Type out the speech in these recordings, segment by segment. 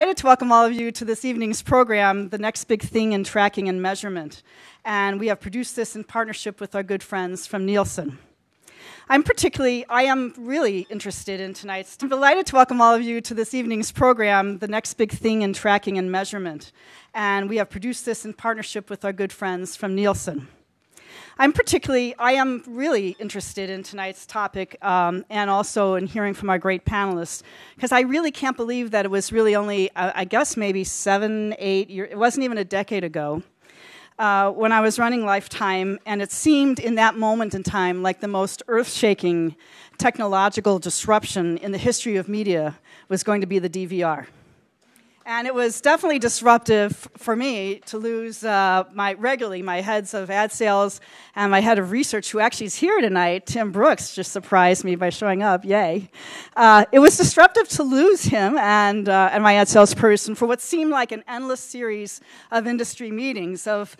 Excited to welcome all of you to this evening's program, The Next Big Thing in Tracking and Measurement. And we have produced this in partnership with our good friends from Nielsen. I'm particularly, I am really interested in tonight's. I'm delighted to welcome all of you to this evening's program, The Next Big Thing in Tracking and Measurement. And we have produced this in partnership with our good friends from Nielsen. I'm particularly, I am really interested in tonight's topic um, and also in hearing from our great panelists because I really can't believe that it was really only, uh, I guess, maybe seven, eight years, it wasn't even a decade ago. Uh, when I was running Lifetime, and it seemed in that moment in time like the most earth shaking technological disruption in the history of media was going to be the DVR. And it was definitely disruptive for me to lose uh, my regularly my heads of ad sales and my head of research, who actually is here tonight. Tim Brooks just surprised me by showing up. Yay! Uh, it was disruptive to lose him and uh, and my ad sales person for what seemed like an endless series of industry meetings of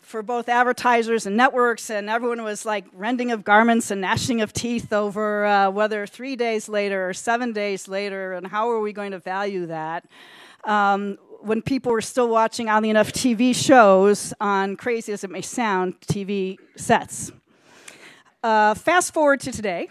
for both advertisers and networks, and everyone was like rending of garments and gnashing of teeth over uh, whether three days later or seven days later, and how are we going to value that um, when people were still watching, oddly enough, TV shows on, crazy as it may sound, TV sets. Uh, fast forward to today.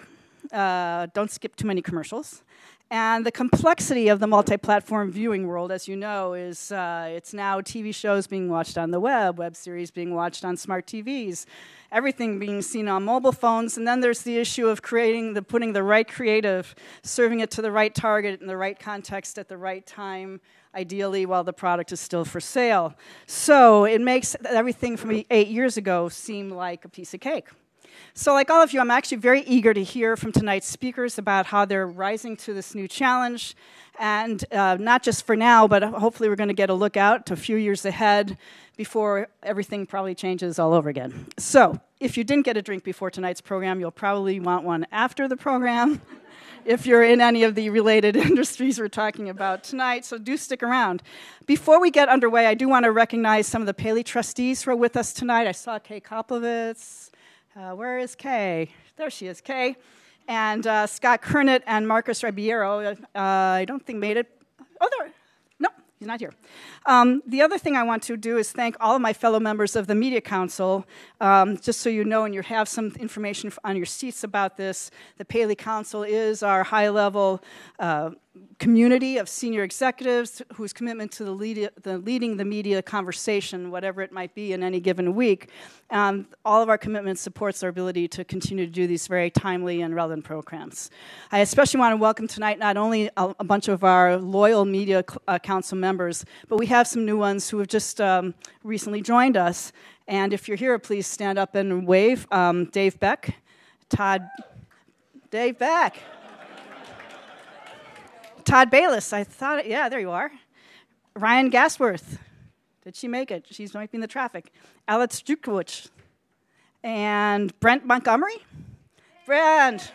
Uh, don't skip too many commercials. And the complexity of the multi-platform viewing world, as you know, is uh, it's now TV shows being watched on the web, web series being watched on smart TVs, everything being seen on mobile phones, and then there's the issue of creating the putting the right creative, serving it to the right target in the right context at the right time, ideally while the product is still for sale. So it makes everything from eight years ago seem like a piece of cake. So, like all of you, I'm actually very eager to hear from tonight's speakers about how they're rising to this new challenge. And uh, not just for now, but hopefully, we're going to get a look out to a few years ahead before everything probably changes all over again. So, if you didn't get a drink before tonight's program, you'll probably want one after the program if you're in any of the related industries we're talking about tonight, so do stick around. Before we get underway, I do want to recognize some of the Paley trustees who are with us tonight. I saw Kay Koplovitz. Uh, where is Kay? There she is, Kay. And uh, Scott Kernett and Marcus Ribeiro, uh, I don't think made it. Oh, there. He's not here. Um, the other thing I want to do is thank all of my fellow members of the Media Council. Um, just so you know, and you have some information on your seats about this, the Paley Council is our high level uh, community of senior executives whose commitment to the, lead, the, leading the media conversation, whatever it might be in any given week, um, all of our commitment supports our ability to continue to do these very timely and relevant programs. I especially want to welcome tonight not only a, a bunch of our loyal media uh, council members, but we have some new ones who have just um, recently joined us. And if you're here, please stand up and wave. Um, Dave Beck, Todd, Dave Beck. Todd Bayless, I thought, yeah, there you are. Ryan Gasworth, did she make it? She's might be in the traffic. Alex Dukowicz. And Brent Montgomery? Brent.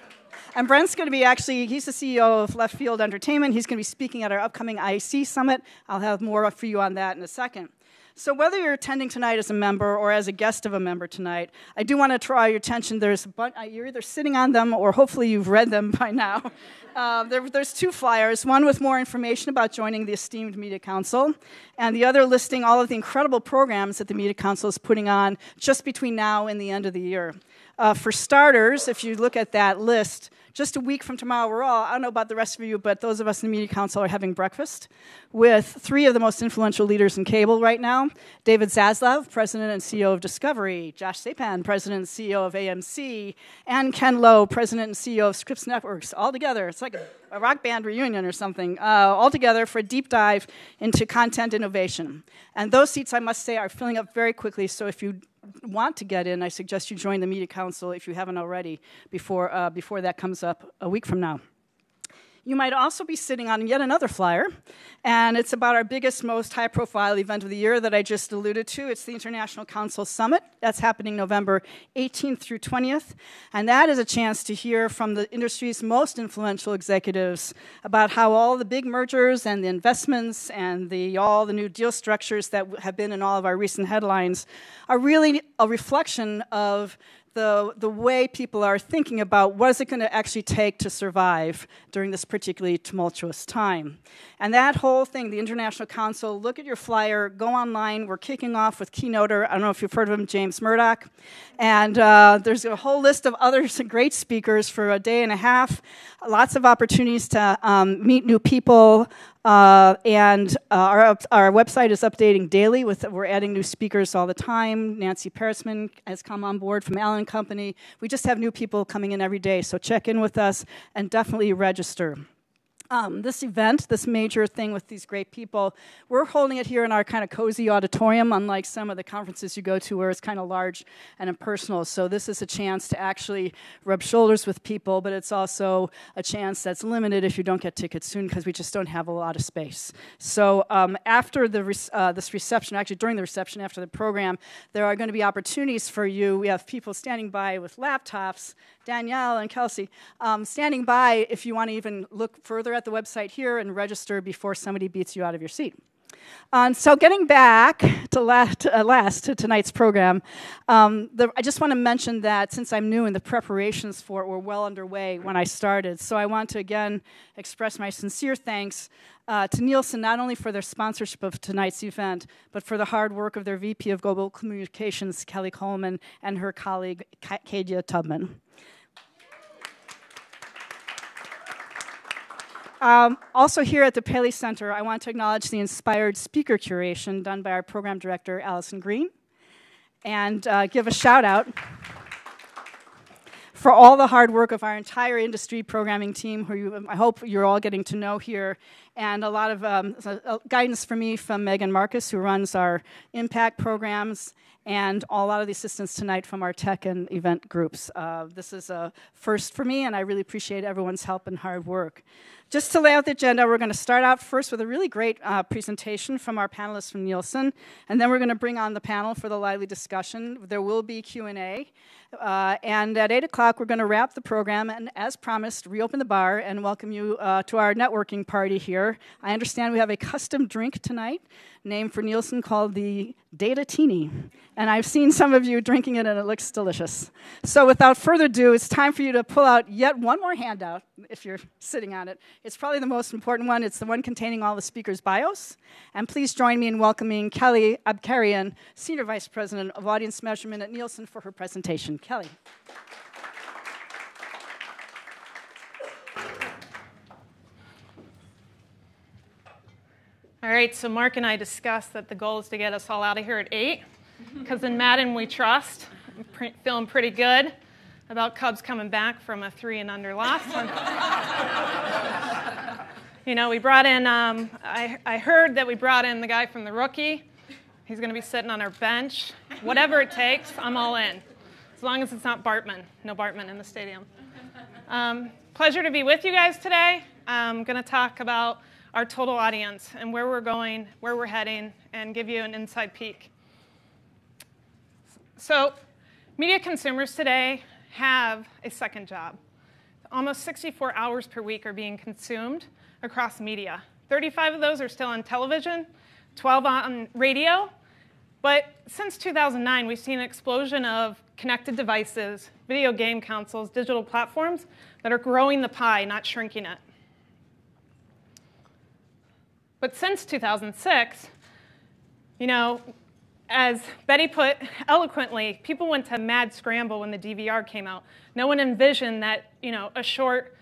And Brent's going to be actually, he's the CEO of Left Field Entertainment. He's going to be speaking at our upcoming IAC Summit. I'll have more for you on that in a second. So, whether you're attending tonight as a member or as a guest of a member tonight, I do want to draw your attention. There's a bunch, you're either sitting on them or hopefully you've read them by now. Uh, there, there's two flyers one with more information about joining the esteemed Media Council, and the other listing all of the incredible programs that the Media Council is putting on just between now and the end of the year. Uh, for starters, if you look at that list, just a week from tomorrow, we're all, I don't know about the rest of you, but those of us in the Media Council are having breakfast with three of the most influential leaders in cable right now David Zaslav, President and CEO of Discovery, Josh Sapan, President and CEO of AMC, and Ken Lowe, President and CEO of Scripps Networks, all together. It's like a, a rock band reunion or something, uh, all together for a deep dive into content innovation. And those seats, I must say, are filling up very quickly, so if you want to get in, I suggest you join the Media Council if you haven't already before, uh, before that comes up a week from now. You might also be sitting on yet another flyer, and it's about our biggest, most high profile event of the year that I just alluded to. It's the International Council Summit. That's happening November 18th through 20th, and that is a chance to hear from the industry's most influential executives about how all the big mergers and the investments and the, all the new deal structures that have been in all of our recent headlines are really a reflection of the, the way people are thinking about what is it going to actually take to survive during this particularly tumultuous time. And that whole thing, the International Council, look at your flyer, go online. We're kicking off with keynoter. I don't know if you've heard of him, James Murdoch. And uh, there's a whole list of other great speakers for a day and a half. Lots of opportunities to um, meet new people, uh, and uh, our, our website is updating daily. With we're adding new speakers all the time. Nancy Peretsman has come on board from Allen Company. We just have new people coming in every day. So check in with us and definitely register. Um, this event, this major thing with these great people, we're holding it here in our kind of cozy auditorium, unlike some of the conferences you go to where it's kind of large and impersonal. So, this is a chance to actually rub shoulders with people, but it's also a chance that's limited if you don't get tickets soon because we just don't have a lot of space. So, um, after the uh, this reception, actually during the reception, after the program, there are going to be opportunities for you. We have people standing by with laptops Danielle and Kelsey, um, standing by if you want to even look further at the website here and register before somebody beats you out of your seat. Um, so, getting back to last, uh, last to tonight's program, um, the, I just want to mention that since I'm new and the preparations for it were well underway when I started, so I want to again express my sincere thanks uh, to Nielsen not only for their sponsorship of tonight's event, but for the hard work of their VP of Global Communications, Kelly Coleman, and her colleague, Kadia Tubman. Um, also, here at the Paley Center, I want to acknowledge the inspired speaker curation done by our program director, Allison Green, and uh, give a shout out for all the hard work of our entire industry programming team, who you, I hope you're all getting to know here, and a lot of um, guidance for me from Megan Marcus, who runs our impact programs, and a lot of the assistance tonight from our tech and event groups. Uh, this is a first for me, and I really appreciate everyone's help and hard work. Just to lay out the agenda, we're going to start out first with a really great uh, presentation from our panelists from Nielsen, and then we're going to bring on the panel for the lively discussion. There will be Q&A, uh, and at 8 o'clock, we're going to wrap the program and, as promised, reopen the bar and welcome you uh, to our networking party here. I understand we have a custom drink tonight named for Nielsen called the Data Teeny. And I've seen some of you drinking it, and it looks delicious. So, without further ado, it's time for you to pull out yet one more handout if you're sitting on it. It's probably the most important one. It's the one containing all the speakers' bios. And please join me in welcoming Kelly Abcarian, Senior Vice President of Audience Measurement at Nielsen, for her presentation. Kelly. All right, so Mark and I discussed that the goal is to get us all out of here at 8, because in Maddon we trust. I'm feeling pretty good about Cubs coming back from a three and under loss. You know, we brought in, um, I, I heard that we brought in the guy from the rookie. He's going to be sitting on our bench. Whatever it takes, I'm all in. As long as it's not Bartman. No Bartman in the stadium. Um, pleasure to be with you guys today. I'm going to talk about our total audience and where we're going, where we're heading, and give you an inside peek. So, media consumers today have a second job. Almost 64 hours per week are being consumed across media. 35 of those are still on television, 12 on radio. But since 2009, we've seen an explosion of connected devices, video game consoles, digital platforms that are growing the pie, not shrinking it. But since 2006, you know, as Betty put eloquently, people went to mad scramble when the DVR came out. No one envisioned that, you know, a short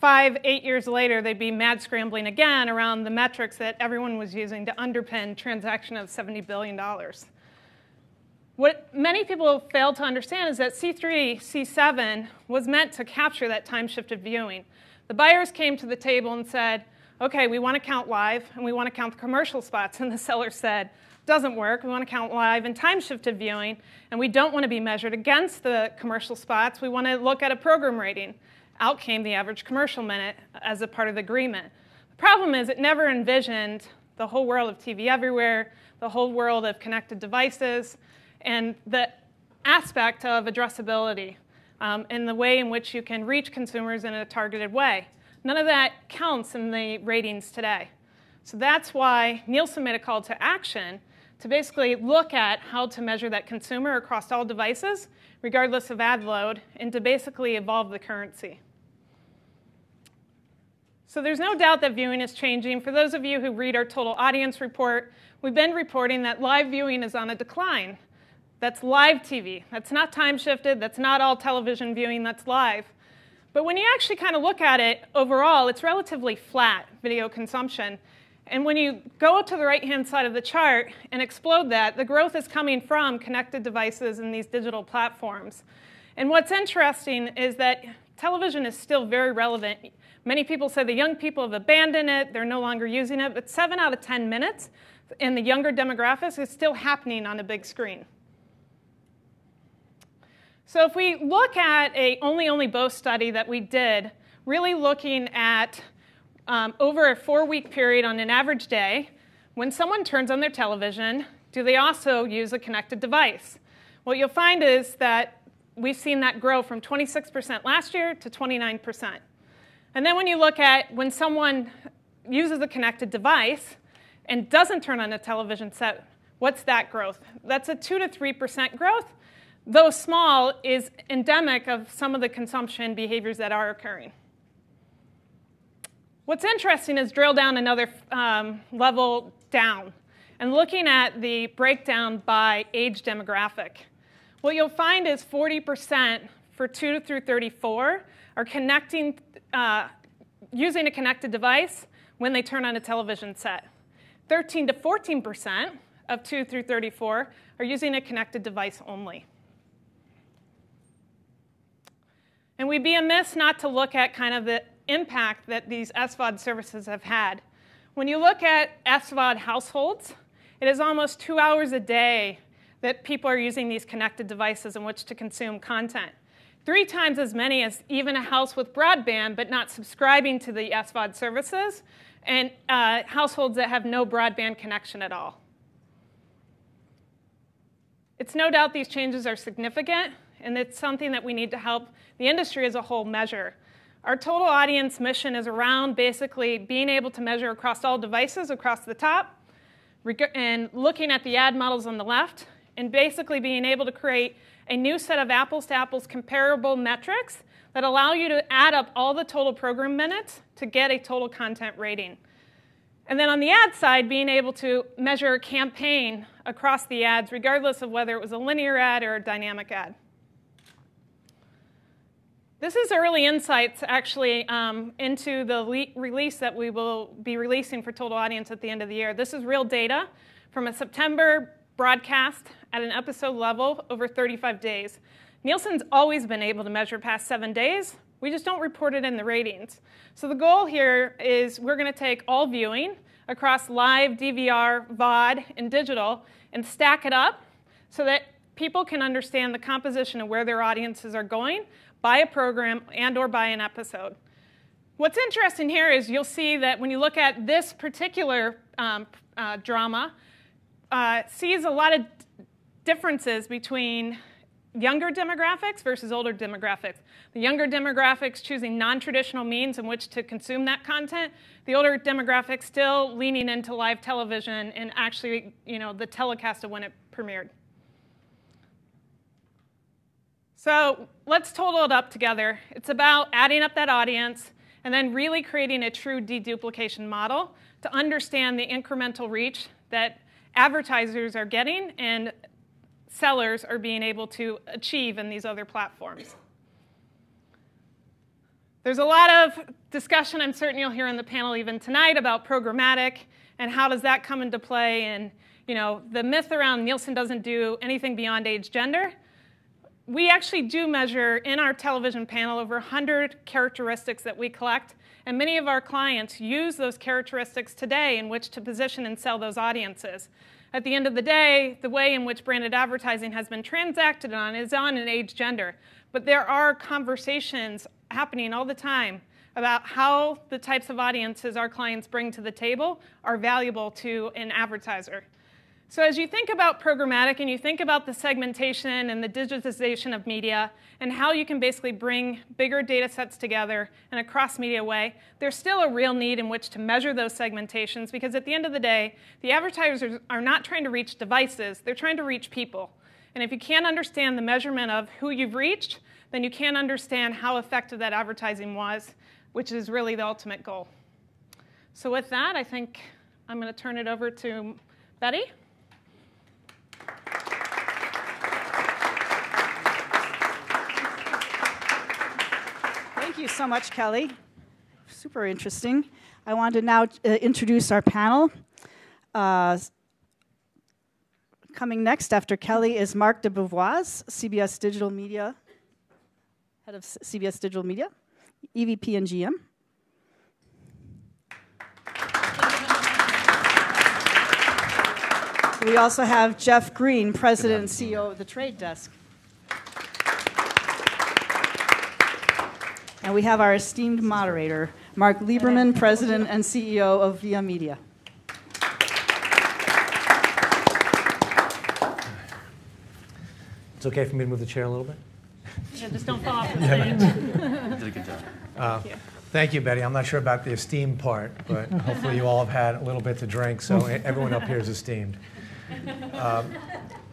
five, eight years later, they'd be mad scrambling again around the metrics that everyone was using to underpin transaction of $70 billion. What many people fail to understand is that C3, C7 was meant to capture that time shifted viewing. The buyers came to the table and said, okay, we want to count live and we want to count the commercial spots. And the seller said, doesn't work. We want to count live and time shifted viewing, and we don't want to be measured against the commercial spots. We want to look at a program rating. Out came the average commercial minute as a part of the agreement. The problem is, it never envisioned the whole world of TV everywhere, the whole world of connected devices, and the aspect of addressability um, and the way in which you can reach consumers in a targeted way. None of that counts in the ratings today. So that's why Nielsen made a call to action to basically look at how to measure that consumer across all devices, regardless of ad load, and to basically evolve the currency. So there's no doubt that viewing is changing. For those of you who read our total audience report, we've been reporting that live viewing is on a decline. That's live TV. That's not time shifted. That's not all television viewing. That's live. But when you actually kind of look at it overall, it's relatively flat video consumption. And when you go to the right hand side of the chart and explode that, the growth is coming from connected devices and these digital platforms. And what's interesting is that television is still very relevant. Many people say the young people have abandoned it, they're no longer using it, but seven out of 10 minutes in the younger demographics is still happening on a big screen. So if we look at a only only both study that we did, really looking at um, over a four-week period on an average day, when someone turns on their television, do they also use a connected device? What you'll find is that we've seen that grow from 26% last year to 29%. And then when you look at when someone uses a connected device and doesn't turn on a television set, what's that growth? That's a 2 to 3% growth though small, is endemic of some of the consumption behaviors that are occurring. What's interesting is drill down another um, level down and looking at the breakdown by age demographic. What you'll find is 40% for 2 through 34 are connecting, uh, using a connected device when they turn on a television set. 13 to 14% of 2 through 34 are using a connected device only. And we'd be amiss not to look at kind of the impact that these SVOD services have had. When you look at SVOD households, it is almost two hours a day that people are using these connected devices in which to consume content. Three times as many as even a house with broadband but not subscribing to the SVOD services, and uh, households that have no broadband connection at all. It's no doubt these changes are significant, and it's something that we need to help the industry as a whole measure. Our total audience mission is around basically being able to measure across all devices across the top and looking at the ad models on the left and basically being able to create a new set of apples to apples comparable metrics that allow you to add up all the total program minutes to get a total content rating. And then on the ad side, being able to measure a campaign across the ads, regardless of whether it was a linear ad or a dynamic ad. This is early insights actually um, into the le- release that we will be releasing for Total Audience at the end of the year. This is real data from a September broadcast at an episode level over 35 days. Nielsen's always been able to measure past seven days. We just don't report it in the ratings. So the goal here is we're going to take all viewing across live, DVR, VOD, and digital and stack it up so that people can understand the composition of where their audiences are going by a program and or by an episode. What's interesting here is you'll see that when you look at this particular um, uh, drama, uh, sees a lot of differences between younger demographics versus older demographics. The younger demographics choosing non-traditional means in which to consume that content. The older demographics still leaning into live television and actually, you know, the telecast of when it premiered. So let's total it up together. It's about adding up that audience and then really creating a true deduplication model to understand the incremental reach that advertisers are getting and sellers are being able to achieve in these other platforms. There's a lot of discussion, I'm certain you'll hear in the panel even tonight, about programmatic and how does that come into play. And you know, the myth around Nielsen doesn't do anything beyond age gender we actually do measure in our television panel over 100 characteristics that we collect, and many of our clients use those characteristics today in which to position and sell those audiences. At the end of the day, the way in which branded advertising has been transacted on is on an age gender. But there are conversations happening all the time about how the types of audiences our clients bring to the table are valuable to an advertiser. So, as you think about programmatic and you think about the segmentation and the digitization of media and how you can basically bring bigger data sets together in a cross media way, there's still a real need in which to measure those segmentations because at the end of the day, the advertisers are not trying to reach devices, they're trying to reach people. And if you can't understand the measurement of who you've reached, then you can't understand how effective that advertising was, which is really the ultimate goal. So, with that, I think I'm going to turn it over to Betty. Thank you so much, Kelly. Super interesting. I want to now uh, introduce our panel. Uh, coming next after Kelly is Marc DeBevoise, CBS Digital Media, head of CBS Digital Media, EVP and GM. We also have Jeff Green, President and CEO of the Trade Desk. And we have our esteemed moderator, Mark Lieberman, President and CEO of Viamedia. It's okay for me to move the chair a little bit? Yeah, just don't fall off the stage. Did a good job. Uh, thank you, Betty. I'm not sure about the esteemed part, but hopefully you all have had a little bit to drink, so everyone up here is esteemed. Um,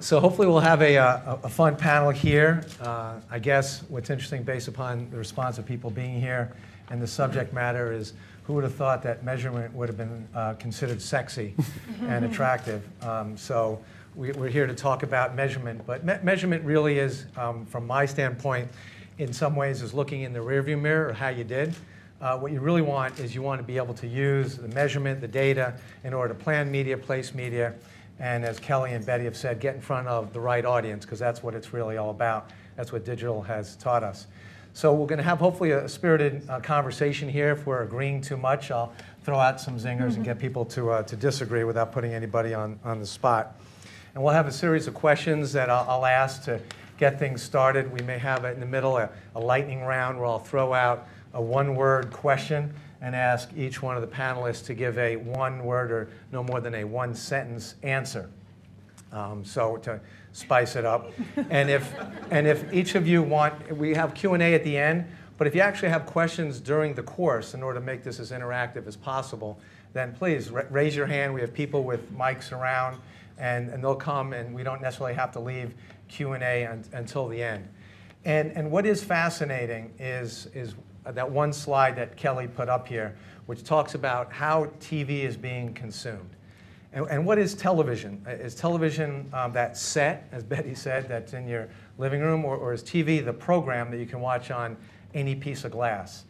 so hopefully we'll have a, uh, a, a fun panel here. Uh, I guess what's interesting based upon the response of people being here and the subject matter is who would have thought that measurement would have been uh, considered sexy and attractive. Um, so we, are here to talk about measurement, but me measurement really is, um, from my standpoint, in some ways is looking in the rearview mirror or how you did. Uh, what you really want is you want to be able to use the measurement, the data, in order to plan media, place media, and as Kelly and Betty have said, get in front of the right audience, because that's what it's really all about. That's what digital has taught us. So we're going to have hopefully a spirited uh, conversation here. If we're agreeing too much, I'll throw out some zingers and get people to, uh, to disagree without putting anybody on, on the spot. And we'll have a series of questions that I'll, I'll ask to get things started. We may have in the middle a, a lightning round where I'll throw out a one word question and ask each one of the panelists to give a one word or no more than a one sentence answer. Um, so to spice it up. and, if, and if each of you want, we have Q&A at the end, but if you actually have questions during the course in order to make this as interactive as possible, then please raise your hand. We have people with mics around and, and they'll come and we don't necessarily have to leave Q&A un, until the end. And, and what is fascinating is, is that one slide that Kelly put up here, which talks about how TV is being consumed. And, and what is television? Is television um, that set, as Betty said, that's in your living room, or, or is TV the program that you can watch on any piece of glass?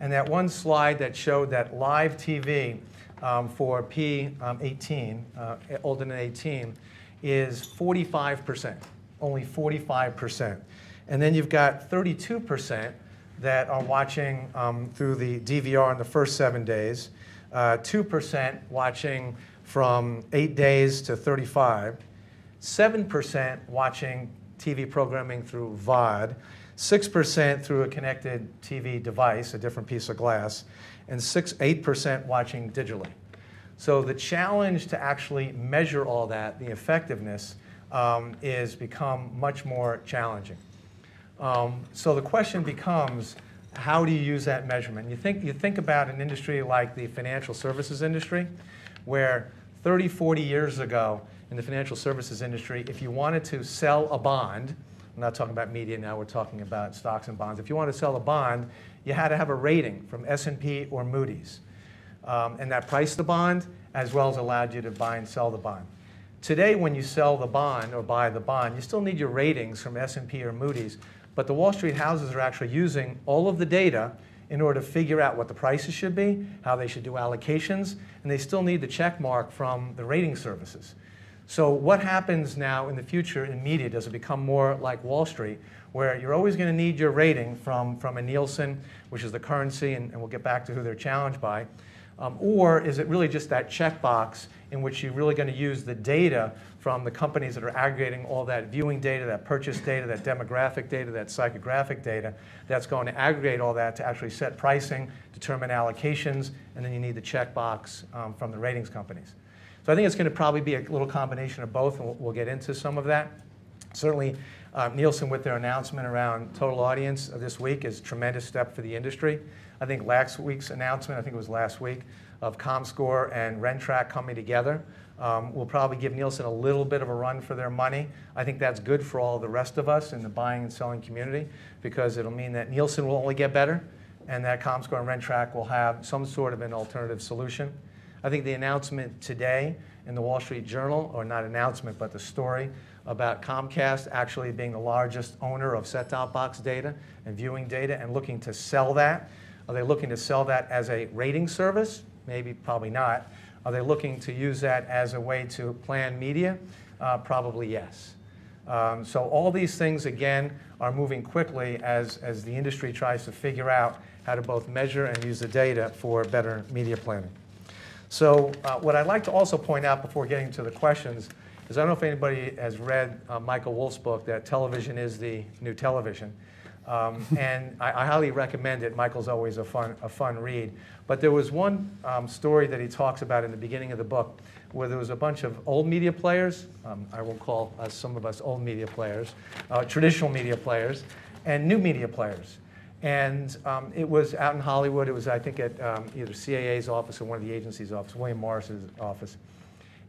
And that one slide that showed that live TV um, for P18, um, uh, older than 18, is 45%, only 45%. And then you've got 32% that are watching um, through the DVR in the first seven days, uh, 2% watching from eight days to 35, 7% watching TV programming through VOD, 6% through a connected TV device, a different piece of glass, and 6, 8% watching digitally. So the challenge to actually measure all that, the effectiveness, um, is become much more challenging. Um, so the question becomes, how do you use that measurement? You think, you think about an industry like the financial services industry, where 30, 40 years ago in the financial services industry, if you wanted to sell a bond, I'm not talking about media now, we're talking about stocks and bonds. If you want to sell a bond, you had to have a rating from S&P or Moody's. Um, and that priced the bond as well as allowed you to buy and sell the bond. Today, when you sell the bond or buy the bond, you still need your ratings from S&P or Moody's, but the Wall Street houses are actually using all of the data in order to figure out what the prices should be, how they should do allocations, and they still need the check mark from the rating services. So what happens now in the future in media? Does it become more like Wall Street, where you're always going to need your rating from, from a Nielsen, which is the currency, and, and we'll get back to who they're challenged by, um, or is it really just that checkbox in which you're really going to use the data from the companies that are aggregating all that viewing data, that purchase data, that demographic data, that psychographic data, that's going to aggregate all that to actually set pricing, determine allocations, and then you need the checkbox um, from the ratings companies. So I think it's going to probably be a little combination of both, and we'll, we'll get into some of that. Certainly, uh, Nielsen with their announcement around total audience this week is a tremendous step for the industry. I think last week's announcement, I think it was last week, of ComScore and Rentrak coming together um, will probably give Nielsen a little bit of a run for their money. I think that's good for all the rest of us in the buying and selling community because it'll mean that Nielsen will only get better and that ComScore and Rentrak will have some sort of an alternative solution. I think the announcement today in the Wall Street Journal, or not announcement, but the story about Comcast actually being the largest owner of set-top box data and viewing data and looking to sell that. Are they looking to sell that as a rating service? Maybe, probably not. Are they looking to use that as a way to plan media? Uh, probably yes. Um, so all these things, again, are moving quickly as, as the industry tries to figure out how to both measure and use the data for better media planning. So uh, what I'd like to also point out before getting to the questions is I don't know if anybody has read uh, Michael Wolff's book that television is the new television. Um, and I, I, highly recommend it. Michael's always a fun, a fun read. But there was one um, story that he talks about in the beginning of the book where there was a bunch of old media players, um, I will call us, some of us old media players, uh, traditional media players, and new media players. And um, it was out in Hollywood. It was, I think, at um, either CAA's office or one of the agency's office, William Morris's office.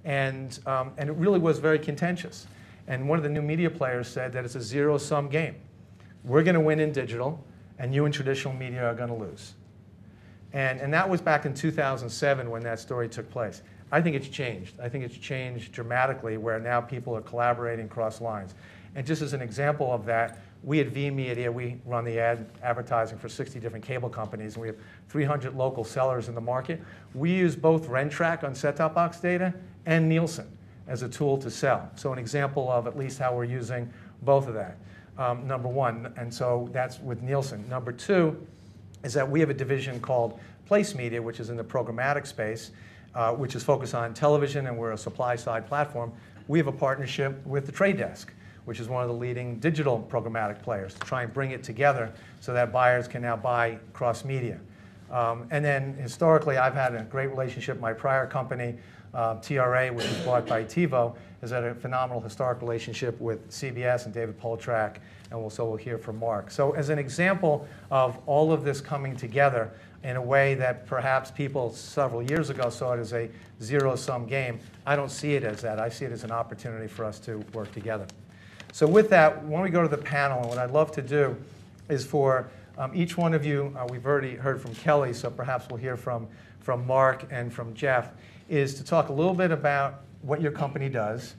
And, um, and it really was very contentious. And one of the new media players said that it's a zero-sum game. We're going to win in digital, and you in traditional media are going to lose. And, and that was back in 2007 when that story took place. I think it's changed. I think it's changed dramatically where now people are collaborating across lines. And just as an example of that, we at Viamedia, we run the ad advertising for 60 different cable companies, and we have 300 local sellers in the market. We use both Rentrak on set-top box data and Nielsen as a tool to sell. So an example of at least how we're using both of that, um, number one. And so that's with Nielsen. Number two is that we have a division called Place Media, which is in the programmatic space, uh, which is focused on television, and we're a supply-side platform. We have a partnership with the Trade Desk, which is one of the leading digital programmatic players, to try and bring it together so that buyers can now buy cross-media. Um, and then historically, I've had a great relationship. My prior company, uh, TRA, which was bought by TiVo, has had a phenomenal historic relationship with CBS and David Poltrack, and we'll, so we'll hear from Mark. So as an example of all of this coming together in a way that perhaps people several years ago saw it as a zero-sum game, I don't see it as that. I see it as an opportunity for us to work together. So with that, when we go to the panel, and what I'd love to do is for um, each one of you, uh, we've already heard from Kelly, so perhaps we'll hear from, from Mark and from Jeff, is to talk a little bit about what your company does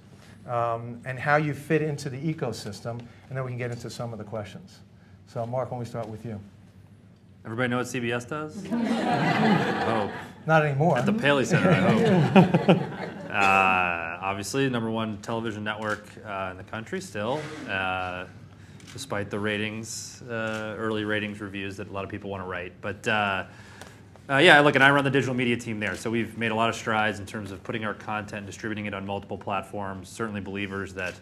um, and how you fit into the ecosystem, and then we can get into some of the questions. So Mark, why don't we start with you? Everybody know what CBS does? I Not anymore. At the Paley Center, I hope. uh, obviously, number one television network uh, in the country still, uh, despite the ratings, uh, early ratings reviews that a lot of people want to write. But uh, uh, yeah, look, and I run the digital media team there. So we've made a lot of strides in terms of putting our content, distributing it on multiple platforms. Certainly believers that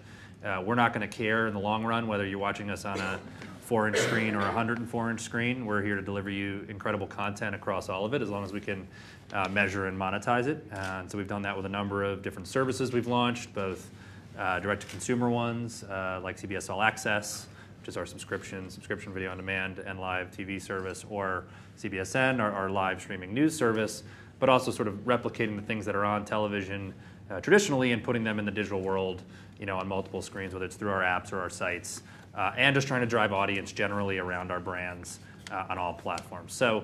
uh, we're not going to care in the long run whether you're watching us on a four inch screen or a 104 inch screen. We're here to deliver you incredible content across all of it as long as we can uh, measure and monetize it. And so we've done that with a number of different services we've launched, both uh, direct to consumer ones uh, like CBS All Access, which is our subscription, subscription video on demand and live TV service, or CBSN, our, our live streaming news service, but also sort of replicating the things that are on television uh, traditionally and putting them in the digital world, you know, on multiple screens, whether it's through our apps or our sites, uh, and just trying to drive audience generally around our brands uh, on all platforms. So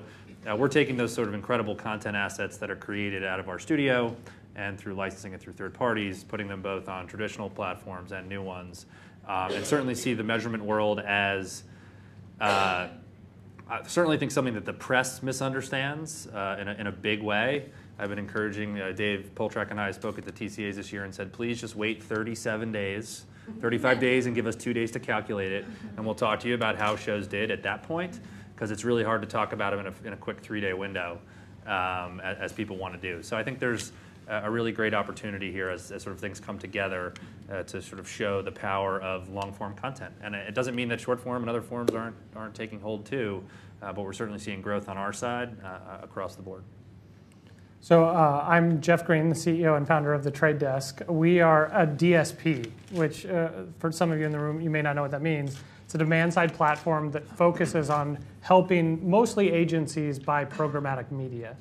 uh, we're taking those sort of incredible content assets that are created out of our studio and through licensing it through third parties, putting them both on traditional platforms and new ones, um, and certainly see the measurement world as uh, I certainly think something that the press misunderstands uh, in, a, in, a, big way. I've been encouraging uh, Dave Poltrack and I spoke at the TCAs this year and said, please just wait 37 days, 35 days, and give us two days to calculate it, and we'll talk to you about how shows did at that point, because it's really hard to talk about them in a, in a quick three-day window, um, as, as people want to do. So I think there's a really great opportunity here as, as sort of things come together uh, to sort of show the power of long form content. And it doesn't mean that short form and other forms aren't, aren't taking hold too, uh, but we're certainly seeing growth on our side uh, across the board. So uh, I'm Jeff Green, the CEO and founder of the Trade Desk. We are a DSP, which uh, for some of you in the room, you may not know what that means. It's a demand side platform that focuses on helping mostly agencies buy programmatic media.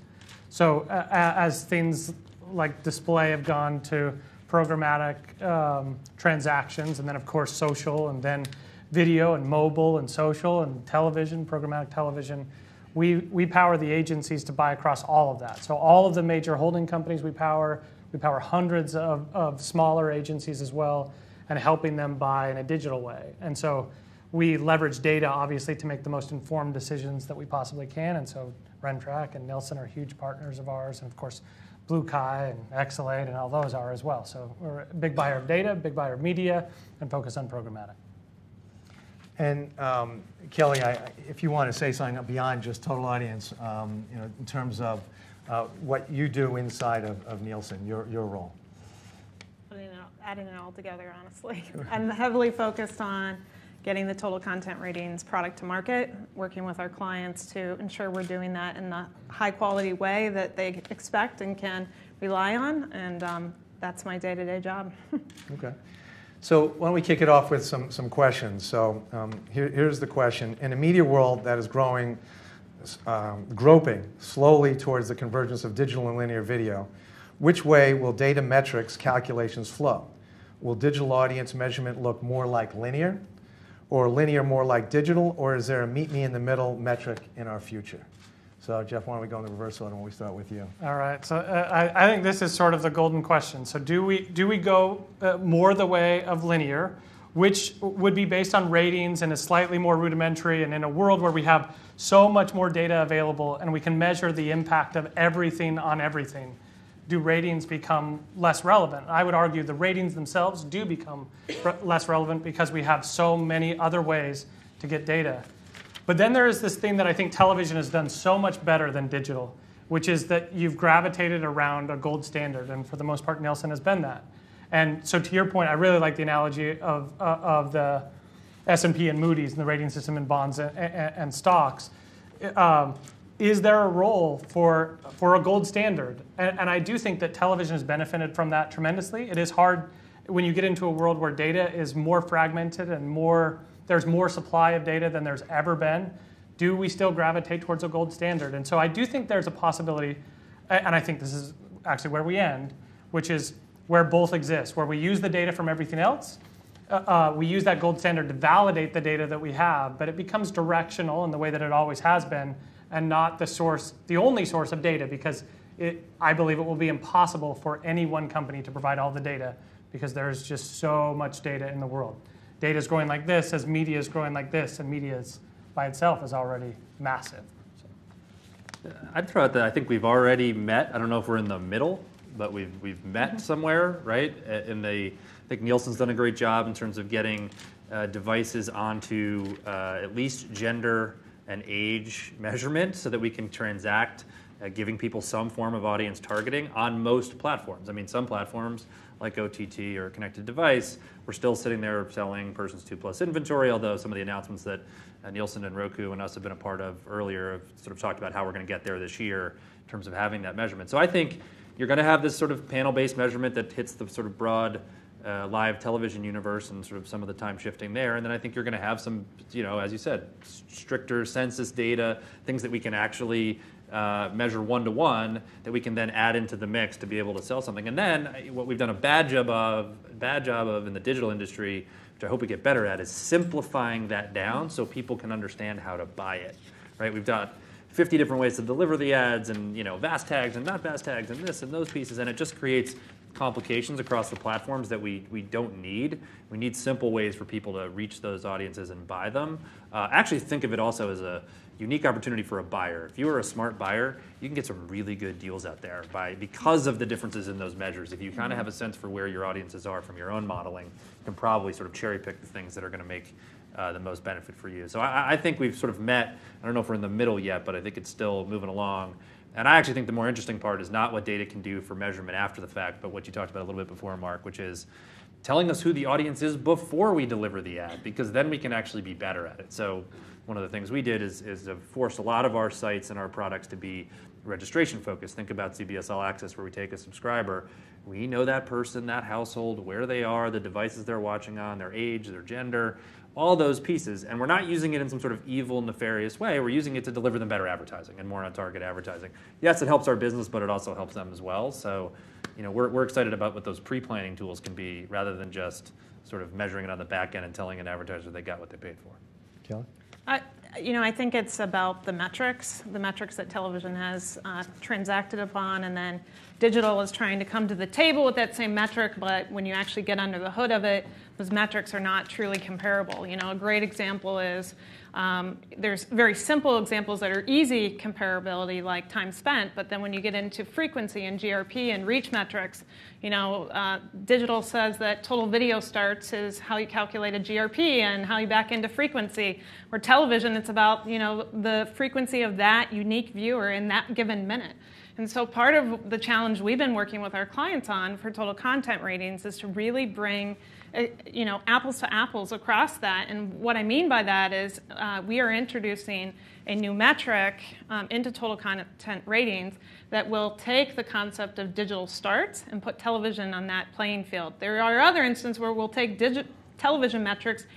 So uh, as things like display have gone to programmatic um, transactions, and then of course social, and then video and mobile and social and television, programmatic television we, we power the agencies to buy across all of that. So all of the major holding companies we power, we power hundreds of, of smaller agencies as well, and helping them buy in a digital way. And so we leverage data, obviously, to make the most informed decisions that we possibly can. And so Rentrak and Nielsen are huge partners of ours, and of course, BlueKai and eXelate and all those are as well. So we're a big buyer of data, big buyer of media, and focus on programmatic. And um, Kelly, I, if you want to say something beyond just total audience, um, you know, in terms of uh, what you do inside of, of Nielsen, your, your role. Adding it all together, honestly. I'm heavily focused on getting the total content ratings product to market, working with our clients to ensure we're doing that in the high quality way that they expect and can rely on. And um, that's my day to day job. okay. So why don't we kick it off with some, some questions. So um, here, here's the question. In a media world that is growing, um, groping slowly towards the convergence of digital and linear video, which way will data metrics calculations flow? Will digital audience measurement look more like linear, or linear more like digital, or is there a meet me in the middle metric in our future? So, Jeff, why don't we go in the reverse order when we start with you? All right. So, uh, I, I, think this is sort of the golden question. So, do we do we go uh, more the way of linear, which would be based on ratings and is slightly more rudimentary, and in a world where we have so much more data available and we can measure the impact of everything on everything, do ratings become less relevant? I would argue the ratings themselves do become re- less relevant because we have so many other ways to get data. But then there is this thing that I think television has done so much better than digital, which is that you've gravitated around a gold standard, and for the most part, Nielsen has been that. And so, to your point, I really like the analogy of, uh, of the S&P and Moody's and the rating system in bonds and, and, and stocks. Um, is there a role for, for a gold standard? And, and I do think that television has benefited from that tremendously. It is hard when you get into a world where data is more fragmented and more there's more supply of data than there's ever been, do we still gravitate towards a gold standard? And so I do think there's a possibility, and I think this is actually where we end, which is where both exist, where we use the data from everything else. Uh, uh, we use that gold standard to validate the data that we have, but it becomes directional in the way that it always has been, and not the source, the only source of data, because it, I believe it will be impossible for any one company to provide all the data because there's just so much data in the world data is growing like this as media is growing like this, and media is, by itself is already massive. So. I'd throw out that I think we've already met. I don't know if we're in the middle, but we've we've met mm-hmm. somewhere, right? The, I think Nielsen's done a great job in terms of getting uh, devices onto uh, at least gender and age measurement, so that we can transact, uh, giving people some form of audience targeting on most platforms. I mean, some platforms like OTT or connected device, we're still sitting there selling persons 2 plus inventory, although some of the announcements that uh, Nielsen and Roku and us have been a part of earlier have sort of talked about how we're going to get there this year in terms of having that measurement. So I think you're going to have this sort of panel-based measurement that hits the sort of broad uh, live television universe and sort of some of the time shifting there. And then I think you're going to have some, you know, as you said, stricter census data, things that we can actually uh, measure one to one that we can then add into the mix to be able to sell something. And then uh, what we've done a bad job of, bad job of in the digital industry, which I hope we get better at, is simplifying that down so people can understand how to buy it. Right? We've got 50 different ways to deliver the ads, and you know, VAST tags and not VAST tags, and this and those pieces, and it just creates complications across the platforms that we, we don't need. We need simple ways for people to reach those audiences and buy them. Uh, actually, think of it also as a unique opportunity for a buyer. If you are a smart buyer, you can get some really good deals out there by because of the differences in those measures. If you kind of have a sense for where your audiences are from your own modeling, you can probably sort of cherry pick the things that are going to make uh, the most benefit for you. So I, I, think we've sort of met. I don't know if we're in the middle yet, but I think it's still moving along. And I actually think the more interesting part is not what data can do for measurement after the fact, but what you talked about a little bit before, Mark, which is telling us who the audience is before we deliver the ad, because then we can actually be better at it. So one of the things we did is, is force a lot of our sites and our products to be registration focused. Think about CBS All Access, where we take a subscriber. We know that person, that household, where they are, the devices they're watching on, their age, their gender, all those pieces. And we're not using it in some sort of evil, nefarious way. We're using it to deliver them better advertising and more on target advertising. Yes, it helps our business, but it also helps them as well. So, you know, we're, we're excited about what those pre-planning tools can be rather than just sort of measuring it on the back end and telling an advertiser they got what they paid for. Kelly? I, you know, I think it's about the metrics, the metrics that television has uh, transacted upon, and then digital is trying to come to the table with that same metric, but when you actually get under the hood of it, those metrics are not truly comparable. You know, a great example is um, there's very simple examples that are easy comparability, like time spent, but then when you get into frequency and GRP and reach metrics, you know, uh, digital says that total video starts is how you calculate a GRP and how you back into frequency. Where television, it's about you know the frequency of that unique viewer in that given minute. And so part of the challenge we've been working with our clients on for total content ratings is to really bring uh, you know, apples to apples across that. And what I mean by that is uh, we are introducing a new metric um, into total content ratings that will take the concept of digital starts and put television on that playing field. There are other instances where we'll take digi- television metrics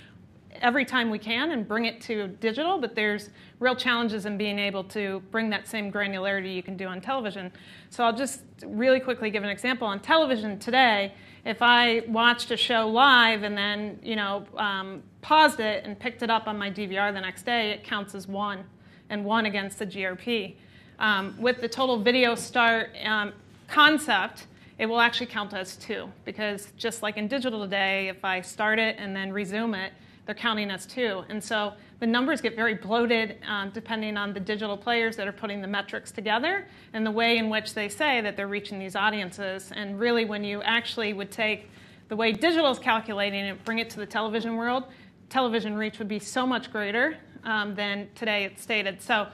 every time we can and bring it to digital, but there's real challenges in being able to bring that same granularity you can do on television. So I'll just really quickly give an example. On television today, if I watched a show live and then you know um, paused it and picked it up on my DVR the next day, it counts as one, and one against the GRP. Um, with the total video start um, concept, it will actually count as two because just like in digital today, if I start it and then resume it, they're counting as two. And so the numbers get very bloated um, depending on the digital players that are putting the metrics together and the way in which they say that they're reaching these audiences. And really, when you actually would take the way digital is calculating it, bring it to the television world, television reach would be so much greater um, than today it's stated. So